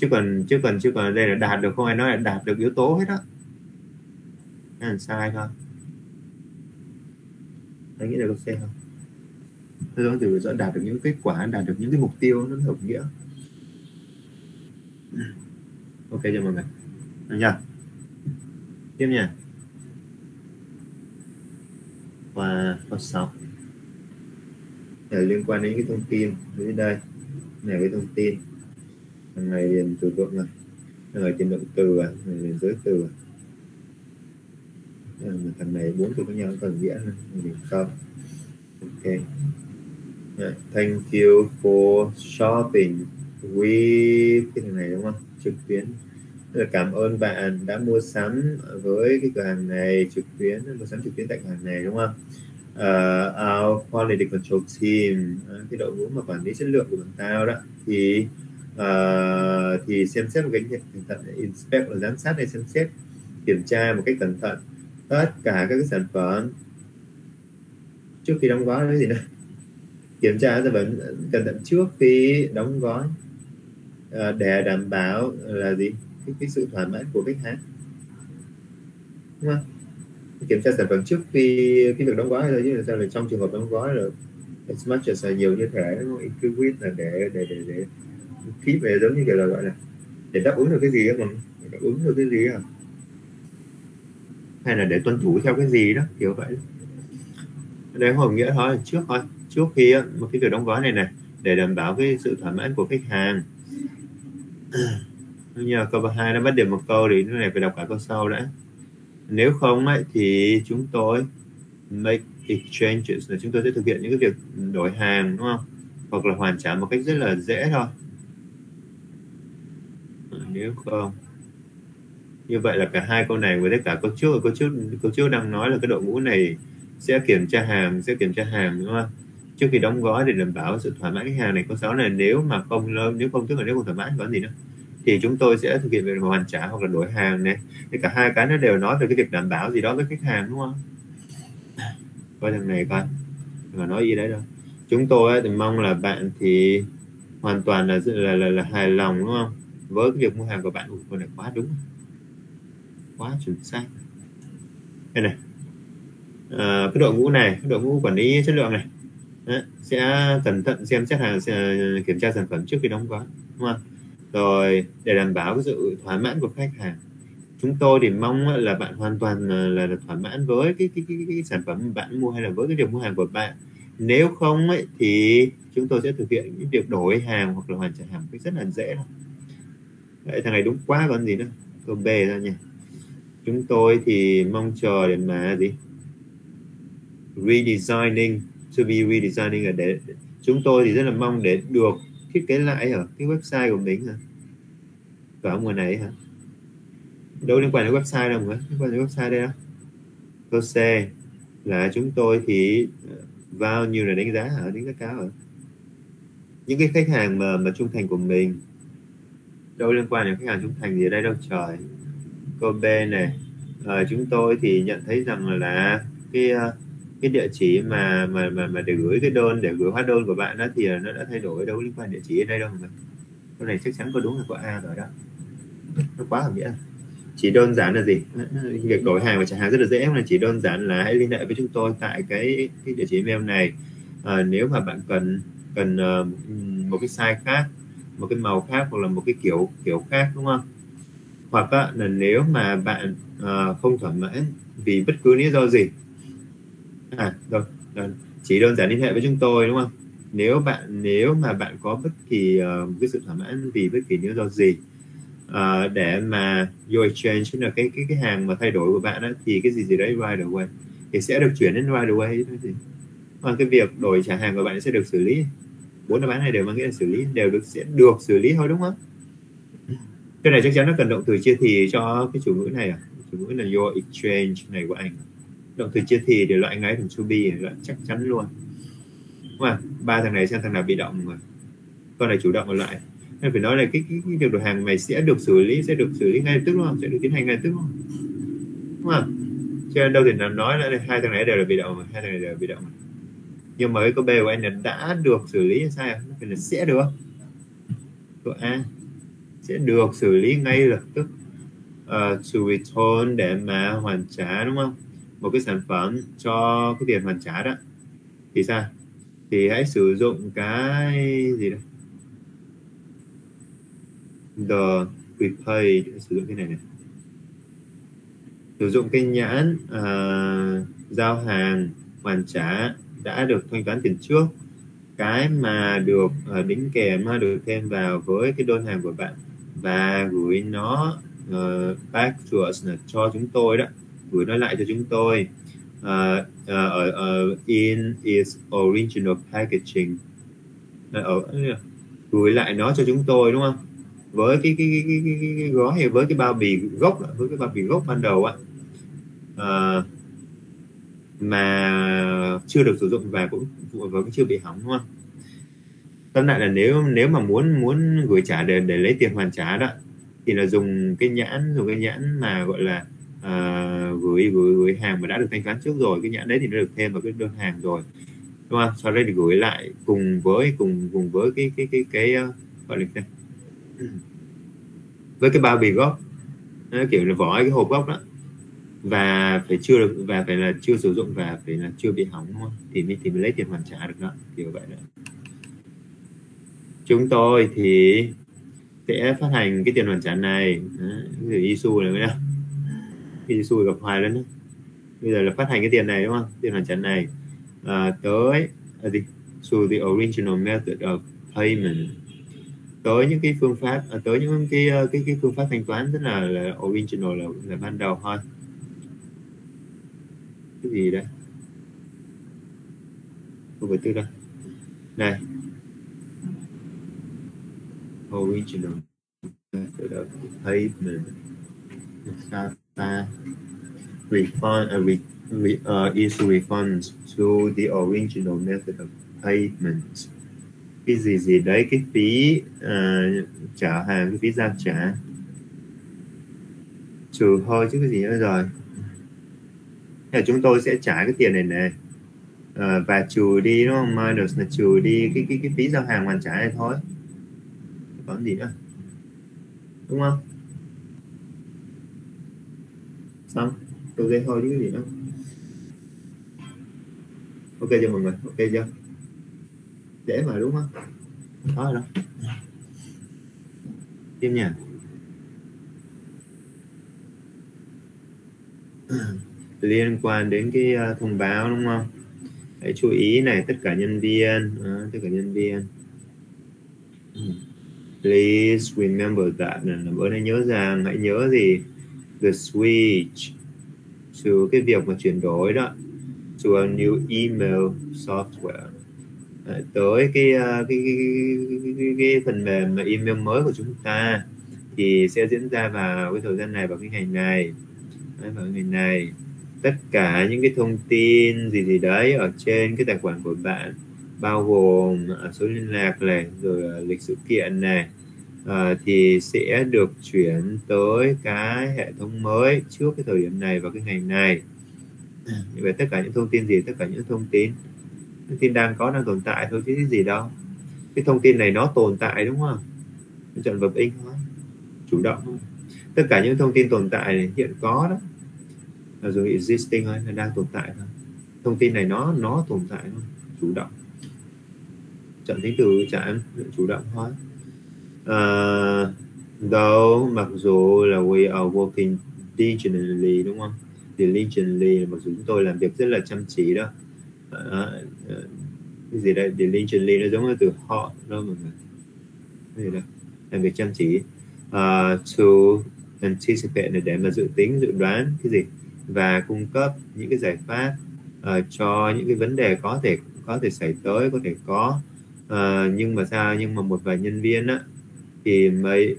chứ còn chứ còn chứ còn đây là đạt được không? Ai nói là đạt được yếu tố hết á. Là sai không anh nghĩ là có xe không tôi giống từ rõ đạt được những kết quả, đạt được những cái mục tiêu, nó hợp nghĩa. Ok cho mọi người? Được chưa? Tiếp nha. Và câu sáu để liên quan đến cái thông tin dưới đây. Này, cái thông tin thằng này liền từ vựng này đang ở trên động từ à này liền giới từ à. thằng này bốn từ với nhau cần nghĩa này liền không ok. Dạ, thank you for shopping. With cái thằng này đúng không? Trực tuyến. Là cảm ơn bạn đã mua sắm với cái cửa hàng này trực tuyến mua sắm trực tuyến tại cửa hàng này đúng không? Uh, our quality control team uh, cái đội ngũ mà quản lý chất lượng của bọn tao đó thì uh, thì xem xét một cách cẩn thận inspect là giám sát hay xem xét kiểm tra một cách cẩn thận tất cả các cái sản phẩm. Trước khi đóng gói cái gì nữa? Kiểm tra sản phẩm ờ, cẩn thận trước khi đóng gói. Uh, để đảm bảo là gì? Cái, cái sự thỏa mãn của khách hàng. Đúng không? Kiểm tra sản phẩm trước khi cái việc đóng gói thôi chứ là sao là trong trường hợp đóng gói rồi as much as là nhiều như thế, nó include là để để để để khí về giống như kiểu là gọi là để đáp ứng được cái gì mà đáp ứng được cái gì à hay là để tuân thủ theo cái gì đó kiểu vậy. Đấy không nghĩa thôi trước thôi. Trước khi một cái việc đóng gói này này để đảm bảo cái sự thỏa mãn của khách hàng. Như là câu hai nó bắt được một câu thì cái này phải đọc cả câu sau đã. Nếu không ấy, thì chúng tôi make exchanges là chúng tôi sẽ thực hiện những cái việc đổi hàng đúng không? Hoặc là hoàn trả một cách rất là dễ thôi nếu không như vậy là cả hai câu này với tất cả câu trước câu trước câu trước đang nói là cái đội ngũ này sẽ kiểm tra hàng sẽ kiểm tra hàng đúng không? Trước khi đóng gói để đảm bảo sự thỏa mãn khách hàng này câu sáu này nếu mà không nếu không tức là nếu không thỏa mãn có gì nữa? Thì chúng tôi sẽ thực hiện việc hoàn trả hoặc là đổi hàng này. Thì cả hai cái nó đều nói về cái việc đảm bảo gì đó với khách hàng đúng không? Coi thằng này coi. Mà nói gì đấy đâu. Chúng tôi thì mong là bạn thì hoàn toàn là là, là, là hài lòng đúng không? Với cái việc mua hàng của bạn ủi con này quá đúng quá chuẩn xác. Đây này. À, cái đội ngũ này cái đội ngũ quản lý chất lượng này Đấy, sẽ cẩn thận xem xét hàng ờ, kiểm tra sản phẩm trước khi đóng gói đúng không? Rồi để đảm bảo cái sự thỏa mãn của khách hàng chúng tôi thì mong là bạn hoàn toàn ờ, là, là thỏa mãn với cái cái, cái, cái, cái sản phẩm bạn mua hay là với cái việc mua hàng của bạn. Nếu không ấy, thì chúng tôi sẽ thực hiện những việc đổi hàng hoặc là hoàn trả hàng rất là dễ thôi. Đấy, thằng này đúng quá còn gì nữa câu B ra nhỉ chúng tôi thì mong chờ để mà gì? Redesigning to be redesigning là để chúng tôi thì rất là mong để được thiết kế lại ở cái website của mình hả? Vào mùa này hả? Đâu liên quan đến website đâu mà liên quan đến website đây đó. Câu C là chúng tôi thì ờ, vào nhiều là đánh giá ở đánh giá cao ở những cái khách hàng mà mà trung thành của mình đâu liên quan đến khách hàng trung thành gì ở đây đâu trời. Câu B này à, chúng tôi thì nhận thấy rằng là cái ờ, cái địa chỉ mà mà mà mà để gửi cái đơn để gửi hóa đơn của bạn đó thì nó đã thay đổi đâu liên quan địa chỉ ở đây đâu mà. Cái này chắc chắn có đúng là có a rồi đó. Nó quá hợp nghĩa. Chỉ đơn giản là gì? Việc đổi hàng và trả hàng rất là dễ là chỉ đơn giản là hãy liên hệ với chúng tôi tại cái, cái địa chỉ email này. À, nếu mà bạn cần cần uh, một cái size khác một cái màu khác hoặc là một cái kiểu kiểu khác đúng không? Hoặc á, là nếu mà bạn uh, không thỏa mãn vì bất cứ lý do gì. À rồi, rồi chỉ đơn giản liên hệ với chúng tôi đúng không? Nếu bạn nếu mà bạn có bất kỳ uh, cái sự thỏa mãn vì bất kỳ lý do gì uh, để mà your exchange là cái cái cái hàng mà thay đổi của bạn đó, thì cái gì gì đấy right away thì sẽ được chuyển đến right away thôi thì còn cái việc đổi trả hàng của bạn sẽ được xử lý bốn đáp án này đều mang nghĩa là xử lý đều được sẽ được xử lý thôi đúng không? Cái này chắc chắn nó cần động từ chia thì cho cái chủ ngữ này à? Chủ ngữ là your exchange này của anh. Động từ chia thì để loại ngay thành to be loại chắc chắn luôn. Đúng không? Ba thằng này xem thằng nào bị động rồi con này chủ động một loại nên phải nói là cái, cái, cái việc đổi hàng này sẽ được xử lý sẽ được xử lý ngay lập tức luôn sẽ được tiến hành ngay lập tức luôn đúng không? Cho nên đâu thì nào nói là hai thằng này đều là bị động mà hai thằng này đều là bị động nhưng mà cái câu B của anh là đã được xử lý sai à? nó phải là sẽ được câu A. Sẽ được xử lý ngay lập tức. Uh, to return để mà hoàn trả đúng không? Một cái sản phẩm cho cái tiền hoàn trả đó. Thì sao? Thì hãy sử dụng cái gì đó? The prepaid sử dụng cái này này. Sử dụng cái nhãn uh, giao hàng hoàn trả đã được thanh toán tiền trước. Cái mà được uh, đính kèm được thêm vào với cái đơn hàng của bạn và gửi nó uh, back to us là cho chúng tôi đó gửi nó lại cho chúng tôi. Uh, uh, uh, in its original packaging. Uh, gửi lại nó cho chúng tôi đúng không? Với cái cái cái, cái, cái, cái gói hay với cái bao bì gốc với cái bao bì gốc ban đầu á. Uh, mà chưa được sử dụng và cũng và cũng chưa bị hỏng đúng không? Tóm lại là nếu nếu mà muốn muốn gửi trả để để lấy tiền hoàn trả đó thì là dùng cái nhãn dùng cái nhãn mà gọi là uh, gửi gửi gửi hàng mà đã được thanh toán trước rồi. Cái nhãn đấy thì nó được thêm vào cái đơn hàng rồi đúng không? Sau đây thì gửi lại cùng với cùng cùng với cái cái cái cái, cái uh, gọi là cái, với cái bao bì gốc. Nó kiểu là vỏ cái hộp gốc đó và phải chưa được và phải là chưa sử dụng và phải là chưa bị hỏng không? thì mới thì mới lấy tiền hoàn trả được đó kiểu vậy đó. Chúng tôi thì sẽ phát hành cái tiền hoàn trả này rồi isu này mới đâu isu gặp hoài lên đó. Bây giờ là phát hành cái tiền này đúng không? Tiền hoàn trả này. À, tới à, gì? To the original method of payment. Tới những cái phương pháp à, tới những cái cái cái phương pháp thanh toán rất là, là original là, là ban đầu thôi cái gì đây? Không phải tư đây. Này original method of payment refund uh, re, re, uh, is refund to the original method of payment. Cái gì gì đấy? Cái phí uh, trả hàng cái phí giao trả. Trừ thôi chứ cái gì nữa rồi là chúng tôi sẽ trả cái tiền này này à, ờ, và trừ đi đúng không? Minus là trừ đi cái cái cái phí giao hàng hoàn trả này thôi. Còn gì nữa? Đúng không? Xong. Tôi dây thôi chứ cái gì nữa. Ok chưa mọi người? Ok chưa? Dễ mà đúng không? Đó rồi đó. Tiếp nha liên quan đến cái uh, thông báo đúng không? Hãy chú ý này tất cả nhân viên uh, tất cả nhân viên. Ừ. Please remember that làm ơn hãy nhớ rằng hãy nhớ gì? The switch to cái việc mà chuyển đổi đó to a new email software. À, tới cái, uh, cái, cái, cái, cái, cái phần mềm mà email mới của chúng ta thì sẽ diễn ra vào cái thời gian này vào cái ngày này. Vào cái ngày này tất cả những cái thông tin gì gì đấy ở trên cái tài khoản của bạn bao gồm à, số liên lạc này rồi à, lịch sự kiện này à, thì sẽ được chuyển tới cái hệ thống mới trước cái thời điểm này và cái ngày này. Về tất cả những thông tin gì tất cả những thông tin thông tin đang có đang tồn tại thôi chứ gì đâu. Cái thông tin này nó tồn tại đúng không? Chọn vật in chủ động tất cả những thông tin tồn tại này hiện có đó là dùng existing thôi là đang tồn tại thôi. Thông tin này nó nó tồn tại thôi chủ động. Chọn tính từ chọn chủ động thôi uh, ờ, though mặc dù là we are working diligently đúng không? Diligently mặc dù chúng tôi làm việc rất là chăm chỉ đó. Uh, uh, cái gì đây diligently nó giống như từ họ đó mọi người. Cái gì đây làm việc chăm chỉ. Uh, to anticipate này để mà dự tính dự đoán cái gì? Và cung cấp những cái giải pháp uh, cho những cái vấn đề có thể có thể xảy tới có thể có. Uh, nhưng mà sao? Nhưng mà một vài nhân viên á thì may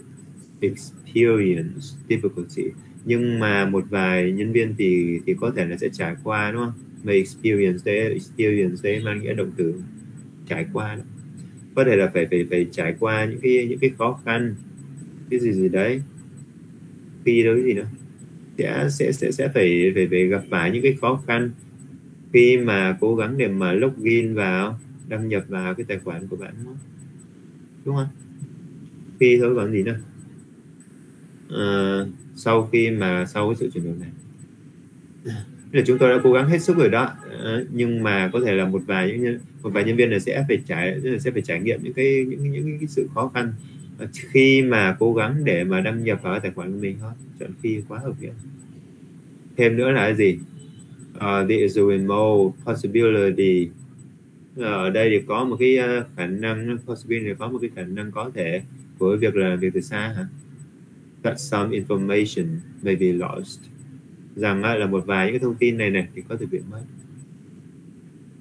experience difficulty. Nhưng mà một vài nhân viên thì thì có thể là sẽ trải qua đúng không? May experience đấy experience đấy mang nghĩa động từ trải qua đó. có thể là phải phải phải trải qua những cái những cái khó khăn cái gì gì đấy. Khi đối gì nữa? Sẽ sẽ sẽ sẽ phải phải phải gặp phải những cái khó khăn. Khi mà cố gắng để mà login vào đăng nhập vào cái tài khoản của bạn đúng không? Khi thôi còn gì nữa à, sau khi mà sau cái sự chuyển đổi này. Là chúng tôi đã cố gắng hết sức rồi đó. À, nhưng mà có thể là một vài những một vài nhân viên là sẽ phải trải sẽ phải trải nghiệm những cái những những cái sự khó khăn khi mà cố gắng để mà đăng nhập vào tài khoản của mình thôi chọn khi quá hợp lý. Thêm nữa là cái gì? Uh, the remote possibility. Ờ, ở đây thì có một cái ờ, khả năng possibility có một cái khả năng có thể của việc là việc từ xa hả? That some information may be lost. Rằng là một vài những cái thông tin này này thì có thể bị mất.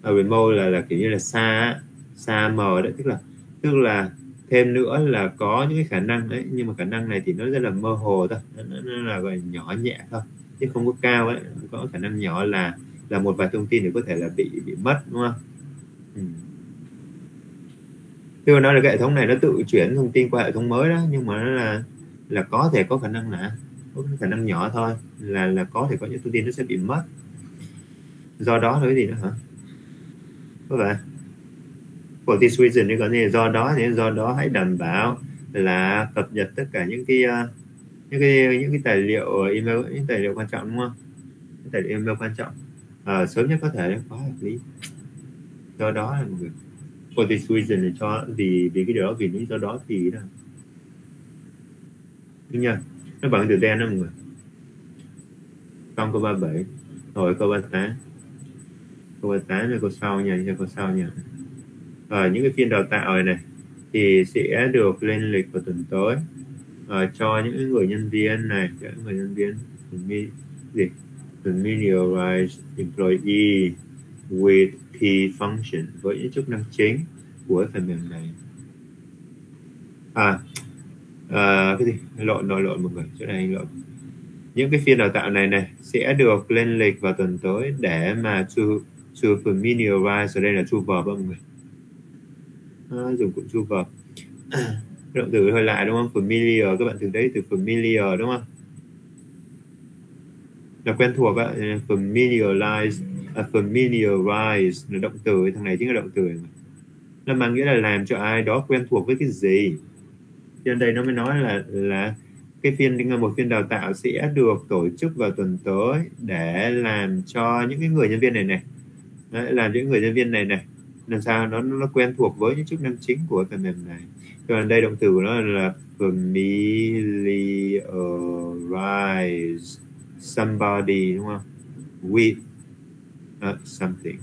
Ở remote là là kiểu như là xa xa mờ đấy tức là tức là thêm nữa là có những cái khả năng đấy nhưng mà khả năng này thì nó rất là mơ hồ thôi nó, nó, nó là gọi nhỏ nhẹ thôi chứ không có cao ấy có khả năng nhỏ là là một vài thông tin thì có thể là bị bị mất đúng không? Ừ. Tôi nói là cái hệ thống này nó tự chuyển thông tin qua hệ thống mới đó nhưng mà nó là là có thể có khả năng là có khả năng nhỏ thôi là là có thể có những thông tin nó sẽ bị mất. Do đó là cái gì nữa hả? Có phải for this reason thì có nghĩa do đó thì do đó hãy đảm bảo là cập nhật tất cả những cái uh, những cái những cái tài liệu email những tài liệu quan trọng đúng không? Những tài liệu email quan trọng. Uh, sớm nhất có thể quá hợp lý. Do đó là mọi người for this reason để cho vì vì cái điều đó vì lý do đó thì đó. Đúng nhờ nó bằng từ đen đó mọi người. Trong câu 37 rồi câu 38 câu 38 là câu sau nha câu sau nha ở những cái phiên đào tạo này này thì sẽ được lên lịch vào tuần tới. Uh, cho những người nhân viên này cho những người nhân viên gì? Familiarize employee with key function với những chức năng chính của phần mềm này. À, à cái gì? Lộn lộn lộn một người chỗ này lộn. Những cái phiên đào tạo này này sẽ được lên lịch vào tuần tới để mà to to familiarize ở đây là to verb mọi người dùng cụm to vào. Động từ hơi lại đúng không? Familiar các bạn thường thấy từ familiar đúng không? Là quen thuộc á familiarize à, familiarize là động từ thằng này chính là động từ. Nó mang nghĩa là làm cho ai đó quen thuộc với cái gì. Trên đây nó mới nói là là cái phiên một phiên đào tạo sẽ được tổ chức vào tuần tới để làm cho những cái người nhân viên này này. Đấy, làm những người nhân viên này này làm sao nó nó quen thuộc với những chức năng chính của phần mềm này. Cho nên đây động từ của nó là familiarize somebody đúng không? With uh, something.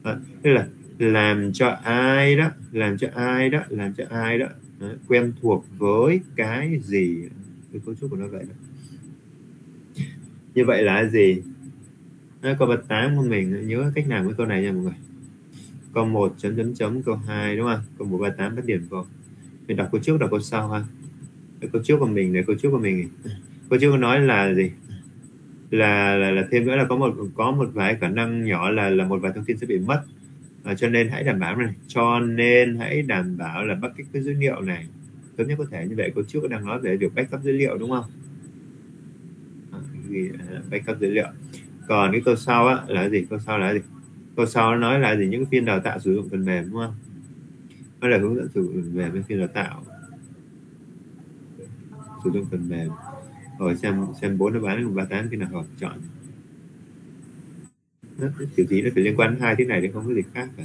Uh, tức là làm cho ai đó làm cho ai đó làm cho ai đó uh, quen thuộc với cái gì? Cái cấu trúc của nó vậy đó. Như vậy là gì? Có bạch tám của mình nhớ cách làm cái câu này nha mọi người? Câu 1 chấm chấm chấm câu 2 đúng không? Câu 1 3 8 bắt điểm vào mình đọc câu trước đọc câu sau ha. Câu trước của mình này câu trước của mình câu trước nói là gì? Là, là là thêm nữa là có một có một vài khả năng nhỏ là là một vài thông tin sẽ bị mất. À, cho nên hãy đảm bảo này. Cho nên hãy đảm bảo là bắt cái dữ liệu này. Sớm nhất có thể như vậy. Câu trước đang nói về việc backup dữ liệu đúng không? À, à backup dữ liệu. Còn cái câu sau á là gì? Câu sau là gì? Câu sau nó nói là gì? Những phiên đào tạo sử dụng phần mềm đúng không? Nó là hướng dẫn sử dụng phần mềm với phiên đào tạo? Sử dụng phần mềm. Rồi xem xem bốn nó bán ba tám cái nào họ chọn. Nó, kiểu gì nó phải liên quan đến hai thứ này thì không có gì khác cả.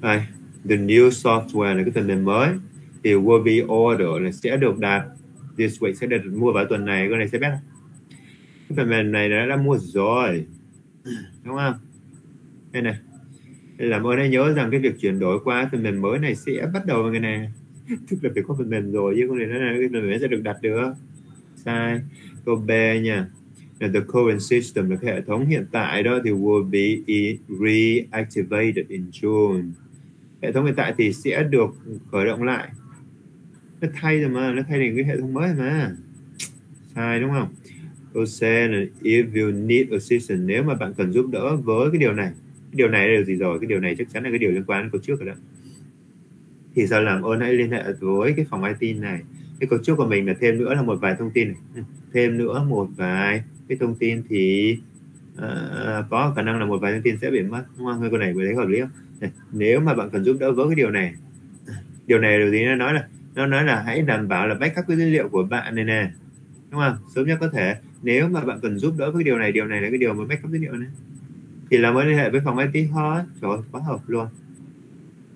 Đây the new software là cái phần mềm mới. Thì will be ordered là sẽ được đặt this week sẽ được mua vào tuần này cái này sẽ biết. Cái phần mềm này đã đã mua rồi. đúng không? Đây này. Đây làm ơn hãy nhớ rằng cái việc chuyển đổi qua phần mềm mới này sẽ bắt đầu vào ngày này. Tức là phải có phần mềm rồi, chứ không thể nói là cái phần mềm sẽ được đặt được. Sai. Câu B nha. Là the current system là cái hệ thống hiện tại đó thì will be reactivated in June. Hệ thống hiện tại thì sẽ được khởi động lại. Nó thay rồi mà, nó thay thành cái hệ thống mới mà. Sai, đúng không? Ocean C if you need assistance nếu mà bạn cần giúp đỡ với cái điều này. Cái điều này là điều gì rồi? Cái điều này chắc chắn là cái điều liên quan đến câu trước rồi đó. Thì sao làm ơn hãy liên hệ với cái phòng IT này. Cái câu trước của mình là thêm nữa là một vài thông tin này. thêm nữa một vài cái thông tin thì uh, có khả năng là một vài thông tin sẽ bị mất. Đúng không? Con này mới thấy hợp lý không? Này, nếu mà bạn cần giúp đỡ với cái điều này điều này điều gì? Nó nói là nó nói là hãy đảm bảo là backup cái dữ liệu của bạn này nè. Đúng không? Sớm nhất có thể nếu mà bạn cần giúp đỡ với điều này điều này là cái điều mà backup dữ liệu này. Thì là mới liên hệ với phòng IT thôi trời ơi, quá hợp luôn.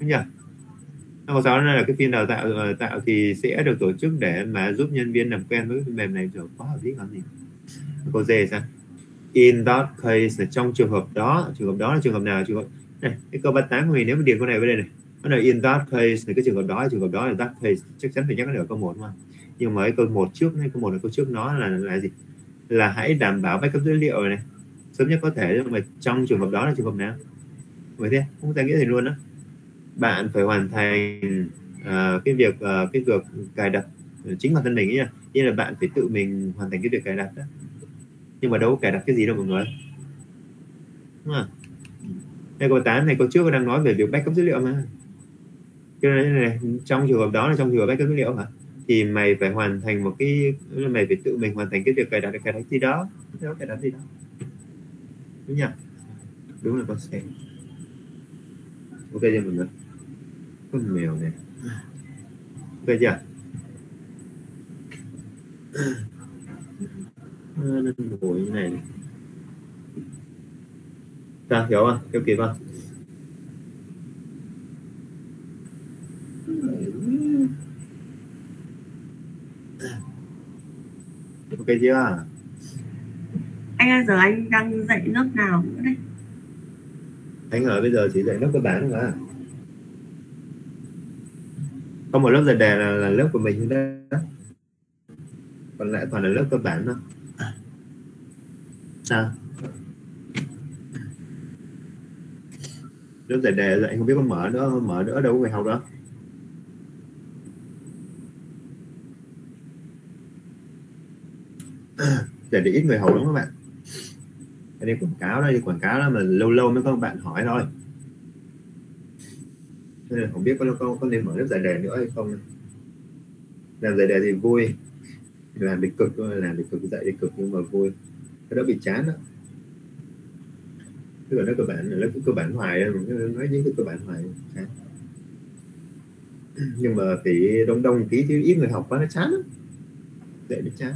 Đúng nhỉ Năm sáu là cái phiên đào tạo đào tạo thì sẽ được tổ chức để mà giúp nhân viên làm quen với cái mềm này. Rồi quá hợp lý làm gì cô dê sao? In that case là trong trường hợp đó trường hợp đó là trường hợp nào? Trường hợp này cái câu 38 của mình nếu mà điền câu này vào đây này. Nó là in that case là cái trường hợp đó trường hợp đó là that case. Chắc chắn phải nhắc đến câu một mà nhưng mà cái câu một trước hay câu một là câu trước nó là là gì? Là hãy đảm bảo backup dữ liệu này. Sớm nhất có thể nhưng mà trong trường hợp đó là trường hợp nào? Vậy thế không ta nghĩa gì luôn đó bạn phải hoàn thành uh, cái việc uh, cái việc cài đặt chính bản thân mình ấy nha. Như là bạn phải tự mình hoàn thành cái việc cài đặt đó nhưng mà đâu có cài đặt cái gì đâu mọi người. Đúng không? Đây câu 8 này câu trước đang nói về việc backup dữ liệu mà. Cho nên này, trong trường hợp đó là trong trường hợp backup dữ liệu hả? Thì mày phải hoàn thành một cái mày phải tự mình hoàn thành cái việc cài đặt cài đặt gì đó. Đó cài đặt gì đó. Đúng nhỉ? Đúng là con sẽ ok chưa mọi người? Con mèo này. Ok chưa? Nó ngồi như này, này. sao hiểu không? Hiểu kịp không? Ok chưa? Anh ơi giờ anh đang dạy lớp nào nữa đấy anh ở bây giờ chỉ dạy lớp cơ bản thôi mà. Có một lớp dạy đề là, là lớp của mình đó còn lại toàn là lớp cơ bản thôi. Sao? Lớp dạy đề dạy không biết có mở nữa mở nữa đâu có người học đâu để để ít người học lắm các bạn? Cái đây quảng cáo đây quảng cáo đó mà lâu lâu mới có bạn hỏi thôi. Nên không biết có có, có nên mở lớp giải đề nữa hay không. Làm giải đề thì vui làm thì cực làm thì cực dạy thì cực nhưng mà vui. Cái đó bị chán đó. Tức là nó cơ bản là lớp cơ bản hoài nói những cái cơ bản hoài chán. Nhưng mà phải đông đông tí chứ ít người học quá nó chán lắm. Dạy nó chán.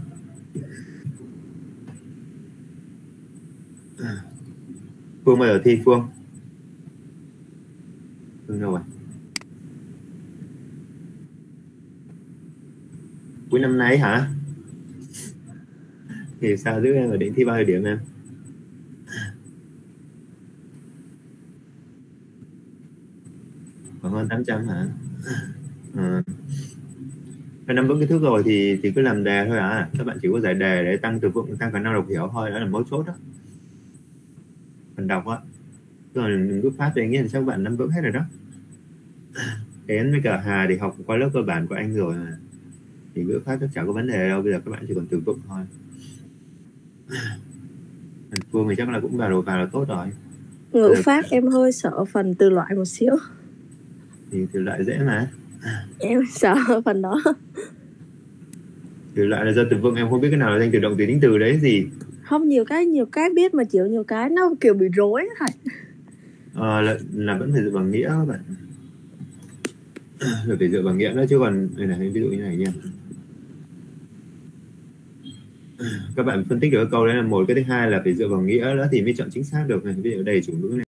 Phương bây giờ thi, Phương. Phương đâu rồi? Cuối năm nay hả? Thì sao? Giữ em ở điểm thi bao nhiêu điểm em? Khoảng hơn 800 hả? À. năm vững kiến thức rồi thì thì cứ làm đề thôi à các bạn chỉ có giải đề để tăng từ vựng, tăng khả năng đọc hiểu thôi. Đó là mấu chốt đó phần đọc á. Rồi mình cứ phát về nghĩa là các bạn? Nắm vững hết rồi đó. Đến với cả Hà thì học qua lớp cơ bản của anh rồi mà. Thì ngữ pháp chắc chắn có vấn đề đâu bây giờ các bạn chỉ còn từ vựng thôi. Phương thì chắc là cũng vào đồ vào là tốt rồi. Ngữ pháp em hơi sợ phần từ loại một xíu. Thì từ loại dễ mà. Em sợ phần đó. Từ loại là do từ vựng em không biết cái nào là danh từ động từ tính từ đấy gì không nhiều cái nhiều cái biết mà chịu nhiều cái nó kiểu bị rối thôi. ờ, là, là vẫn phải dựa vào nghĩa các bạn. Là phải dựa vào nghĩa đó chứ còn đây này ví dụ như này nha. Các bạn phân tích được cái câu đấy là một cái thứ hai là phải dựa vào nghĩa đó thì mới chọn chính xác được này. Ví dụ đầy chủ ngữ này.